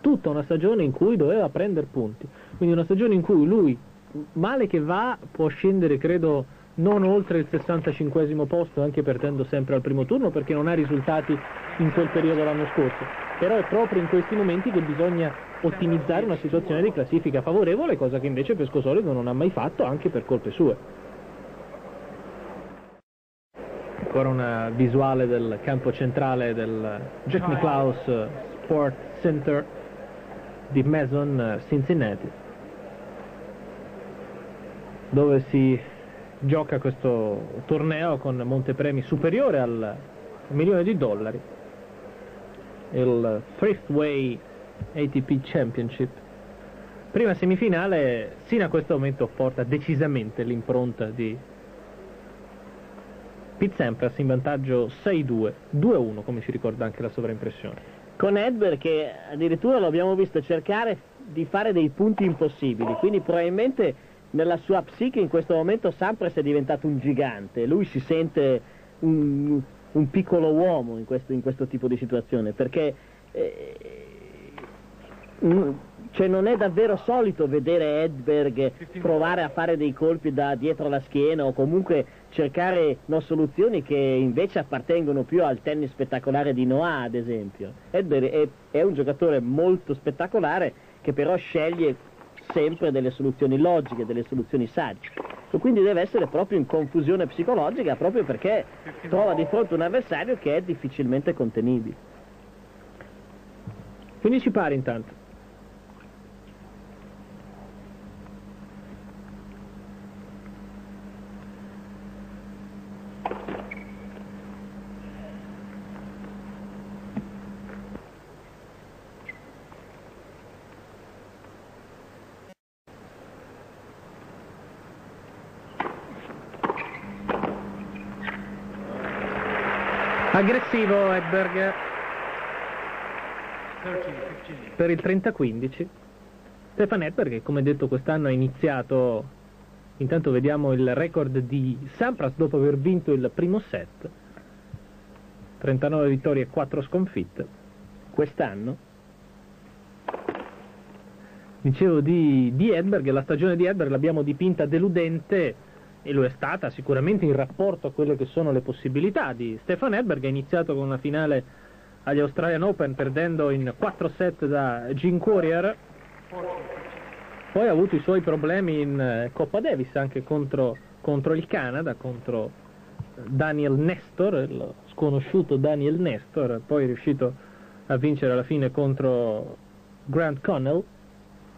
tutta una stagione in cui doveva prendere punti, quindi una stagione in cui lui, male che va, può scendere credo non oltre il 65 posto, anche perdendo sempre al primo turno perché non ha risultati in quel periodo l'anno scorso, però è proprio in questi momenti che bisogna ottimizzare una situazione di classifica favorevole, cosa che invece Pesco Solido non ha mai fatto anche per colpe sue. Ancora una visuale del campo centrale del Jack Nicklaus Sport Center di Mason eh, Cincinnati dove si gioca questo torneo con montepremi superiore al milione di dollari il Thriftway ATP Championship. Prima semifinale sino a questo momento porta decisamente l'impronta di Pete Sampras in vantaggio 6-2 2-1 come ci ricorda anche la sovraimpressione con Edber che addirittura lo abbiamo visto cercare di fare dei punti impossibili, quindi probabilmente nella sua psiche in questo momento Sampras è diventato un gigante, lui si sente un, un piccolo uomo in questo, in questo, tipo di situazione, perché eh, cioè non è davvero solito vedere Edberg provare a fare dei colpi da dietro la schiena o comunque cercare no, soluzioni che invece appartengono più al tennis spettacolare di Noah ad esempio. Edberg è, è un giocatore molto spettacolare che però sceglie sempre delle soluzioni logiche, delle soluzioni sagge. Quindi deve essere proprio in confusione psicologica proprio perché trova di fronte un avversario che è difficilmente contenibile. Quindi ci pare intanto. Aggressivo Edberg per il 30-15. Stefan Edberg che come detto quest'anno ha iniziato, intanto vediamo il record di Sampras dopo aver vinto il primo set, 39 vittorie e 4 sconfitte quest'anno. Dicevo di, di Edberg, la stagione di Edberg l'abbiamo dipinta deludente e lo è stata sicuramente in rapporto a quelle che sono le possibilità di Stefan Edberg, ha iniziato con una finale agli Australian Open perdendo in 4 set da Gene Courier, poi ha avuto i suoi problemi in eh, Coppa Davis anche contro, contro il Canada, contro Daniel Nestor, lo sconosciuto Daniel Nestor, poi è riuscito a vincere alla fine contro Grant Connell,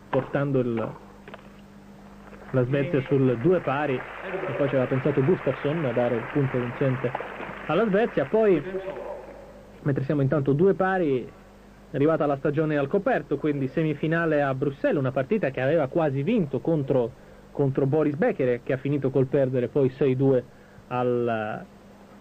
portando il, la Svezia sul due pari. E poi ci aveva pensato Gustafsson a dare il punto vincente alla Svezia, poi mentre siamo intanto due pari è arrivata la stagione al coperto, quindi semifinale a Bruxelles, una partita che aveva quasi vinto contro, contro Boris Becker che ha finito col perdere poi 6-2 al,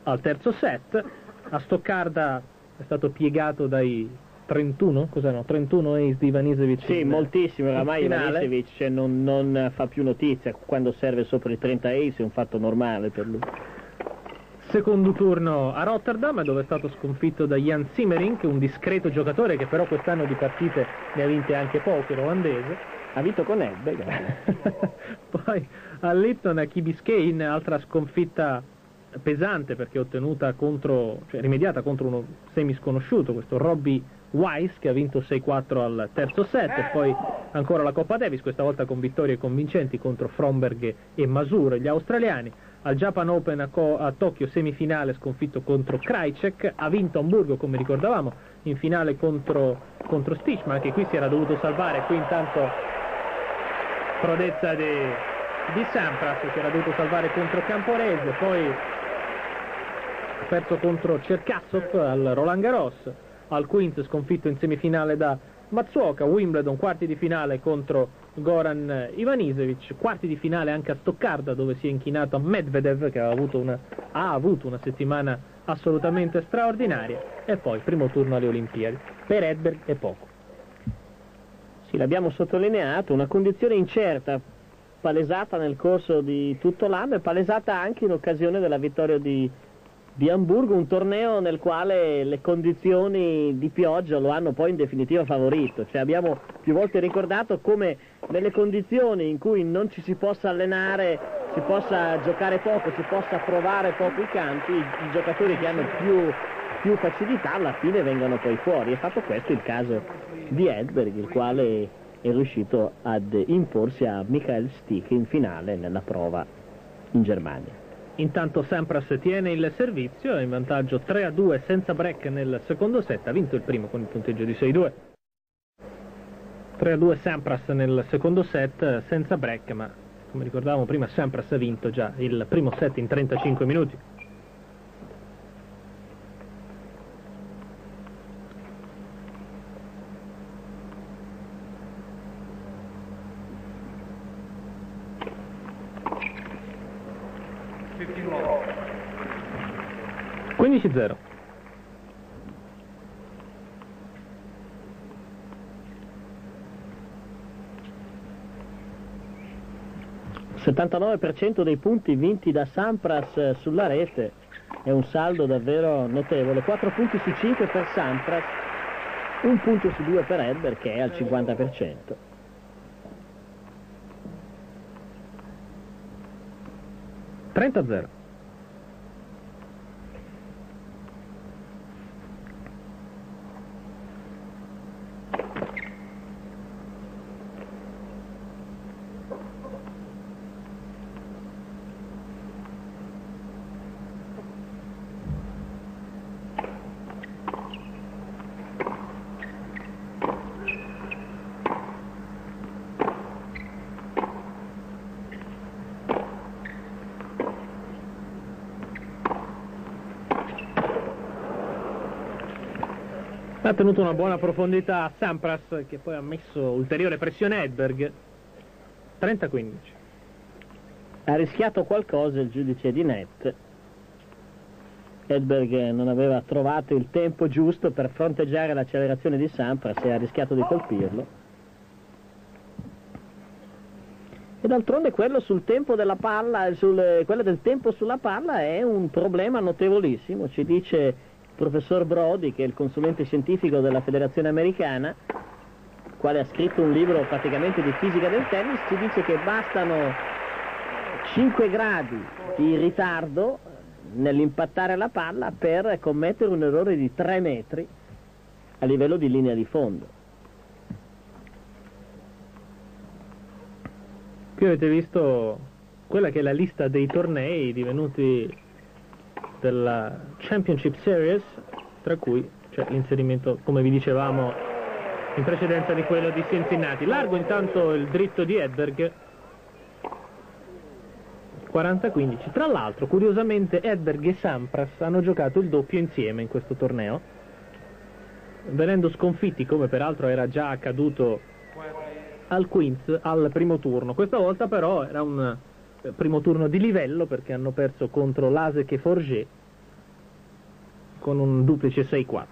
al terzo set, a Stoccarda è stato piegato dai 31, cos'erano? 31 ace di Ivanisevic. Sì, moltissimo, oramai Ivanisevic cioè, non, non, fa più notizia, quando serve sopra i 30 ace è un fatto normale per lui. Secondo turno a Rotterdam dove è stato sconfitto da Jan Simmering, un discreto giocatore che però quest'anno di partite ne ha vinte anche poche, olandese. Ha vinto con Ebbe. Poi a Lipton a Key Biscayne, altra sconfitta pesante perché ottenuta contro, cioè rimediata contro uno semisconosciuto, questo Robbie Weiss che ha vinto 6-4 al terzo set poi ancora la Coppa Davis, questa volta con vittorie convincenti contro Fromberg e Masur, gli australiani. Al Japan Open a, a Tokyo semifinale sconfitto contro Krajcek, ha vinto Hamburgo come ricordavamo in finale contro, contro Stich, ma anche qui si era dovuto salvare, qui intanto prodezza di, di Sampras si era dovuto salvare contro Camporese, poi ha perso contro Cercassov al Roland Garros al Queens sconfitto in semifinale da Matsuoka, Wimbledon quarti di finale contro Goran Ivanisevic, quarti di finale anche a Stoccarda dove si è inchinato a Medvedev che avuto una, ha avuto una settimana assolutamente straordinaria e poi primo turno alle Olimpiadi. Per Edberg è poco. Sì, l'abbiamo sottolineato, una condizione incerta, palesata nel corso di tutto l'anno e palesata anche in occasione della vittoria di di Hamburgo, un torneo nel quale le condizioni di pioggia lo hanno poi in definitiva favorito, cioè abbiamo più volte ricordato come nelle condizioni in cui non ci si possa allenare, si possa giocare poco, si possa provare poco i campi, i, giocatori che hanno più, più facilità alla fine vengono poi fuori. È fatto questo il caso di Edberg, il quale è riuscito ad imporsi a Michael Stick in finale nella prova in Germania. Intanto Sampras tiene il servizio, è in vantaggio 3 a 2 senza break nel secondo set, ha vinto il primo con il punteggio di 6-2. 3 a 2 Sampras nel secondo set senza break, ma come ricordavamo prima Sampras ha vinto già il primo set in 35 minuti. 15-0. ...79% dei punti vinti da Sampras sulla rete è un saldo davvero notevole, 4 punti su 5 per Sampras, un punto su 2 per Edber che è al 50%. Trenta zero. Ha tenuto una buona profondità a Sampras che poi ha messo ulteriore pressione Edberg. 30-15. Ha rischiato qualcosa il giudice di net Edberg non aveva trovato il tempo giusto per fronteggiare l'accelerazione di Sampras e ha rischiato di colpirlo. E d'altronde quello sul tempo della palla, sul, quello del tempo sulla palla è un problema notevolissimo, ci dice professor Brody, che è il consulente scientifico della Federazione Americana, quale ha scritto un libro praticamente di fisica del tennis, ci dice che bastano 5 gradi di ritardo nell'impattare la palla per commettere un errore di 3 metri a livello di linea di fondo. Qui avete visto quella che è la lista dei tornei divenuti della Championship Series, tra cui c'è l'inserimento, come vi dicevamo, in precedenza di quello di Cincinnati. Largo intanto il dritto di Edberg, 40-15. Tra l'altro, curiosamente, Edberg e Sampras hanno giocato il doppio insieme in questo torneo, venendo sconfitti, come peraltro era già accaduto al Queens al primo turno. Questa volta però era un primo turno di livello perché hanno perso contro Lasek e Forget con un duplice 6-4.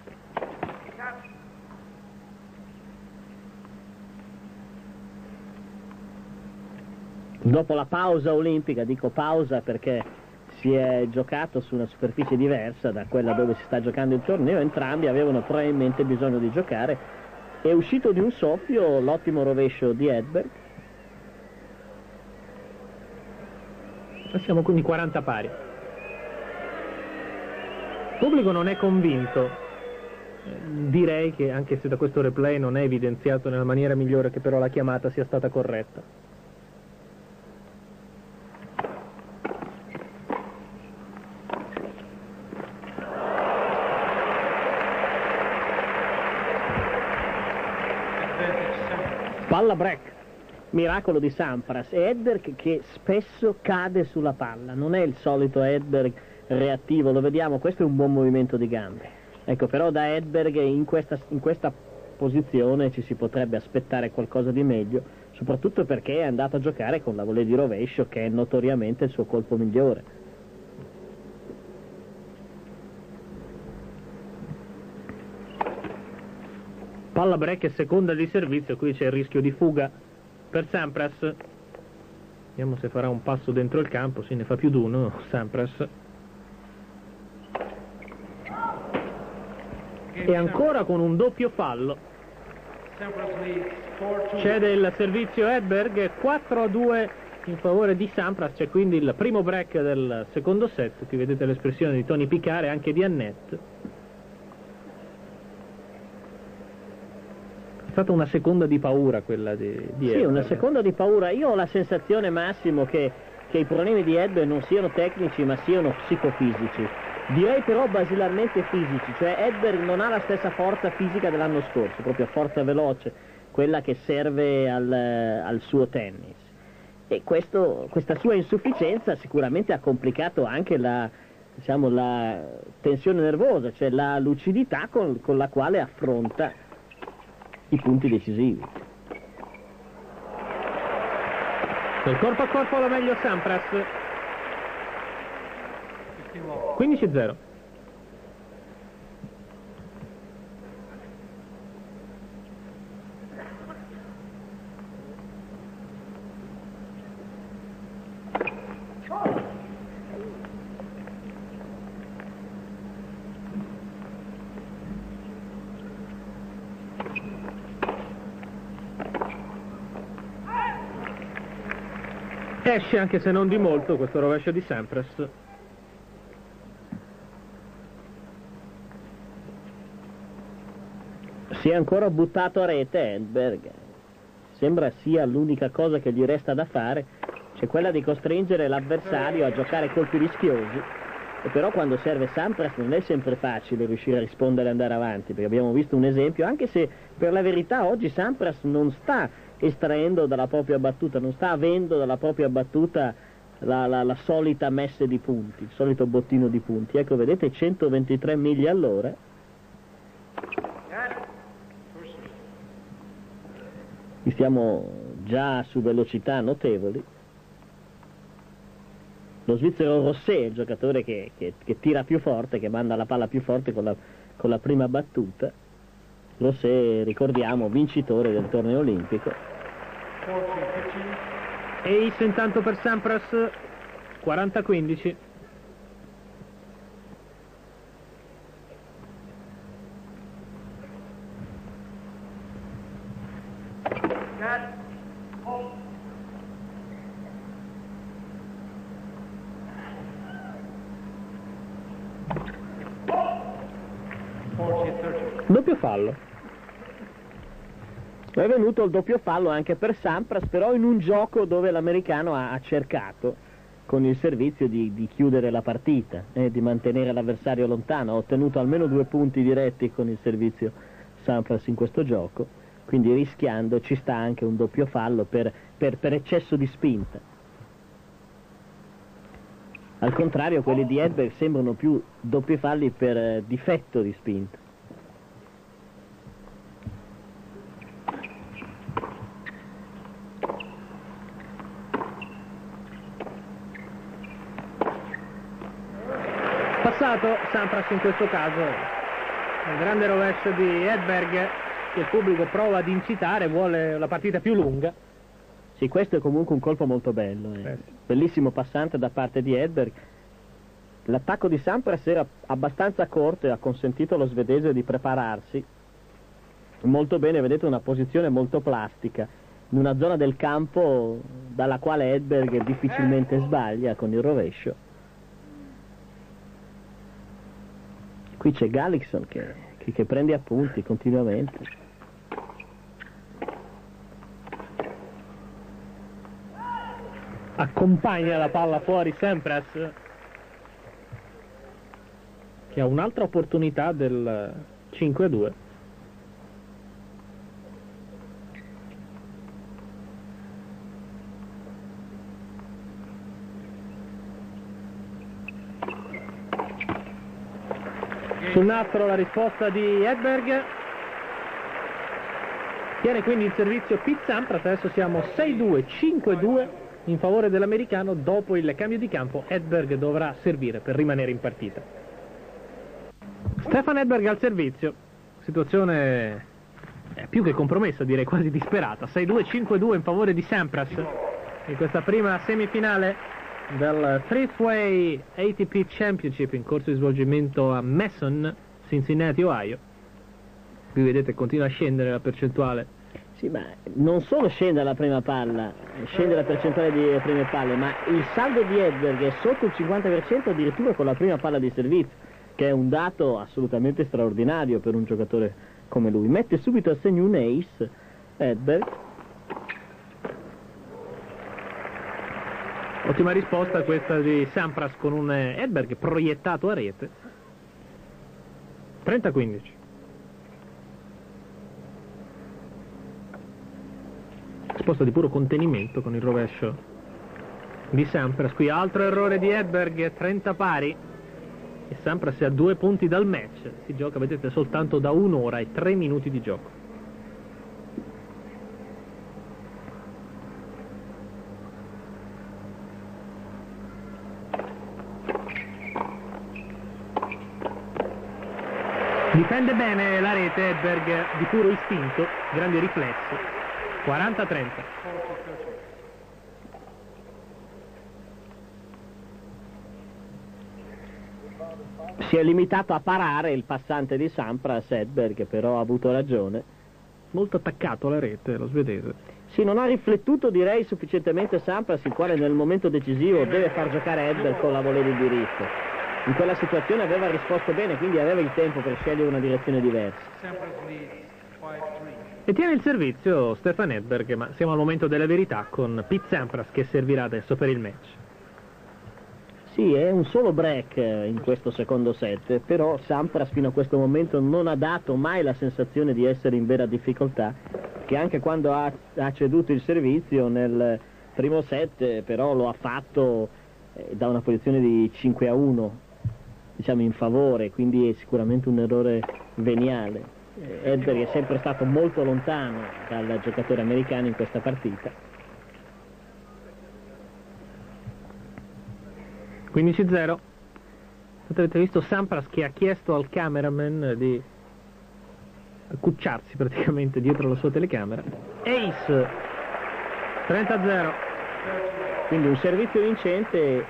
Dopo la pausa olimpica, dico pausa perché si è giocato su una superficie diversa da quella dove si sta giocando il torneo, entrambi avevano probabilmente bisogno di giocare è uscito di un soffio l'ottimo rovescio di Edberg. Siamo quindi 40 pari. Il pubblico non è convinto. Direi che anche se da questo replay non è evidenziato nella maniera migliore che però la chiamata sia stata corretta. Palla break, miracolo di Sampras. È Edberg che spesso cade sulla palla, non è il solito Edberg reattivo, lo vediamo, questo è un buon movimento di gambe. Ecco, però da Edberg in questa, in questa posizione ci si potrebbe aspettare qualcosa di meglio, soprattutto perché è andato a giocare con la volée di rovescio che è notoriamente il suo colpo migliore. Palla break e seconda di servizio, qui c'è il rischio di fuga per Sampras. Vediamo se farà un passo dentro il campo, sì ne fa più di uno Sampras. E ancora con un doppio fallo. Cede il servizio Edberg, 4 a 2 in favore di Sampras, c'è quindi il primo break del secondo set, qui vedete l'espressione di Tony Picare e anche di Annette. Stata una seconda di paura quella di, di Sì, una seconda di paura. Io ho la sensazione, Massimo, che, che i problemi di Edberg non siano tecnici ma siano psicofisici. Direi però basilarmente fisici, cioè Edberg non ha la stessa forza fisica dell'anno scorso, proprio forza veloce, quella che serve al, al suo tennis. E questo, questa sua insufficienza sicuramente ha complicato anche la, diciamo, la tensione nervosa, cioè la lucidità con, con la quale affronta i punti decisivi. Per corpo a corpo la meglio Sampras. 15-0. Esce anche se non di molto questo rovescio di Sampras. Si è ancora buttato a rete Edberg. Sembra sia l'unica cosa che gli resta da fare, c'è quella di costringere l'avversario a giocare colpi rischiosi. Però quando serve Sampras non è sempre facile riuscire a rispondere e andare avanti, perché abbiamo visto un esempio, anche se per la verità oggi Sampras non sta estraendo dalla propria battuta, non sta avendo dalla propria battuta la, la, la solita messe di punti, il solito bottino di punti. Ecco, vedete 123 miglia all'ora. Stiamo già su velocità notevoli. Lo svizzero Rossé, il giocatore che, che, che, tira più forte, che manda la palla più forte con la, con la prima battuta. Rossé, ricordiamo, vincitore del torneo olimpico. Ace intanto per Sampras, 40-15. Doppio fallo. È venuto il doppio fallo anche per Sampras, però in un gioco dove l'americano ha, cercato con il servizio di, di chiudere la partita, eh, di mantenere l'avversario lontano. Ha ottenuto almeno due punti diretti con il servizio Sampras in questo gioco, quindi rischiando ci sta anche un doppio fallo per, per, per eccesso di spinta. Al contrario, quelli di Edberg sembrano più doppi falli per eh, difetto di spinta. Passato Sampras in questo caso, un grande rovescio di Edberg che il pubblico prova ad incitare, vuole la partita più lunga. Sì, questo è comunque un colpo molto bello. Eh. Eh sì. Bellissimo passante da parte di Edberg. L'attacco di Sampras era abbastanza corto e ha consentito allo svedese di prepararsi molto bene, vedete una posizione molto plastica, in una zona del campo dalla quale Edberg difficilmente sbaglia con il rovescio. Qui c'è Gallixon che, che, che prende appunti continuamente. accompagna la palla fuori Sempras che ha un'altra opportunità del 5 sul nastro la risposta di Edberg. Tiene quindi il servizio Pete Sampras. Adesso siamo 6-2 5-2 in favore dell'americano, dopo il cambio di campo Edberg dovrà servire per rimanere in partita. Stefan Edberg al servizio, situazione più che compromessa, direi quasi disperata, 6-2-5-2 in favore di Sampras in questa prima semifinale del Thrift Way ATP Championship in corso di svolgimento a Mason, Cincinnati, Ohio. Qui vedete continua a scendere la percentuale sì, ma non solo scende la prima palla, scende la percentuale di prime palle, ma il saldo di Edberg è sotto il 50% addirittura con la prima palla di servizio, che è un dato assolutamente straordinario per un giocatore come lui. Mette subito a segno un ace, Edberg. Ottima risposta questa di Sampras con un Edberg proiettato a rete. 30-15. risposta di puro contenimento con il rovescio di Sampras. Qui altro errore di Edberg, 30 pari. E Sampras è a due punti dal match. Si gioca, vedete, soltanto da un'ora e tre minuti di gioco. Difende bene la rete Edberg di puro istinto, grande riflesso. 40-30. Si è limitato a parare il passante di Sampras, Sedberg, però ha avuto ragione. Molto attaccato alla rete, lo svedese. Sì, non ha riflettuto direi sufficientemente Sampras, il quale nel momento decisivo deve far giocare Edberg con la volée di diritto. In quella situazione aveva risposto bene, quindi aveva il tempo per scegliere una direzione diversa. E tiene il servizio Stefan Edberg, ma siamo al momento della verità con Pete Sampras che servirà adesso per il match. Sì, è un solo break eh, in questo secondo set, però Sampras fino a questo momento non ha dato mai la sensazione di essere in vera difficoltà, che anche quando ha, ha ceduto il servizio nel primo set eh, però lo ha fatto eh, da una posizione di 5 a 1, diciamo in favore, quindi è sicuramente un errore veniale. Edberg è sempre stato molto lontano dal giocatore americano in questa partita. 15-0. Avete visto Sampras che ha chiesto al cameraman di accucciarsi praticamente dietro la sua telecamera. Ace 30-0. Quindi un servizio vincente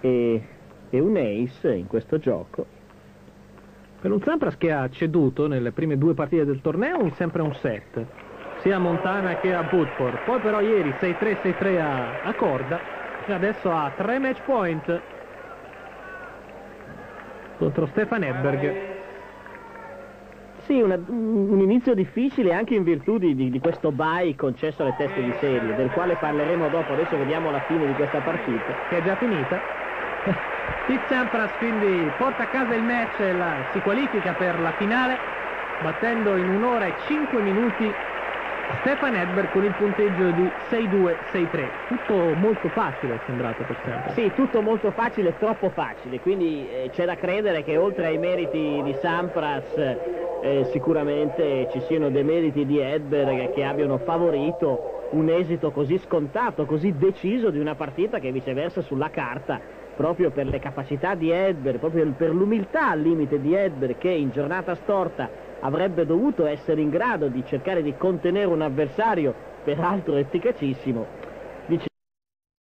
e, e un ace in questo gioco. Per un Sampras che ha ceduto nelle prime due partite del torneo sempre un set, sia a Montana che a Woodford. Poi però ieri 6-3-6-3 a, a Corda e adesso ha tre match point contro Stefan Edberg. Sì, una, un inizio difficile anche in virtù di, di, di questo bye concesso alle teste di serie, del quale parleremo dopo, adesso vediamo la fine di questa partita. Che è già finita. Pete Sampras quindi porta a casa il match e la, si qualifica per la finale battendo in un'ora e 5 minuti Stefan Edberg con il punteggio di 6-2-6-3. Tutto molto facile è sembrato per sempre. Sì, tutto molto facile, troppo facile, quindi eh, c'è da credere che oltre ai meriti di Sampras eh, sicuramente ci siano dei meriti di Edberg che abbiano favorito un esito così scontato, così deciso di una partita che viceversa sulla carta proprio per le capacità di Edberg, proprio per l'umiltà al limite di Edberg che in giornata storta avrebbe dovuto essere in grado di cercare di contenere un avversario peraltro efficacissimo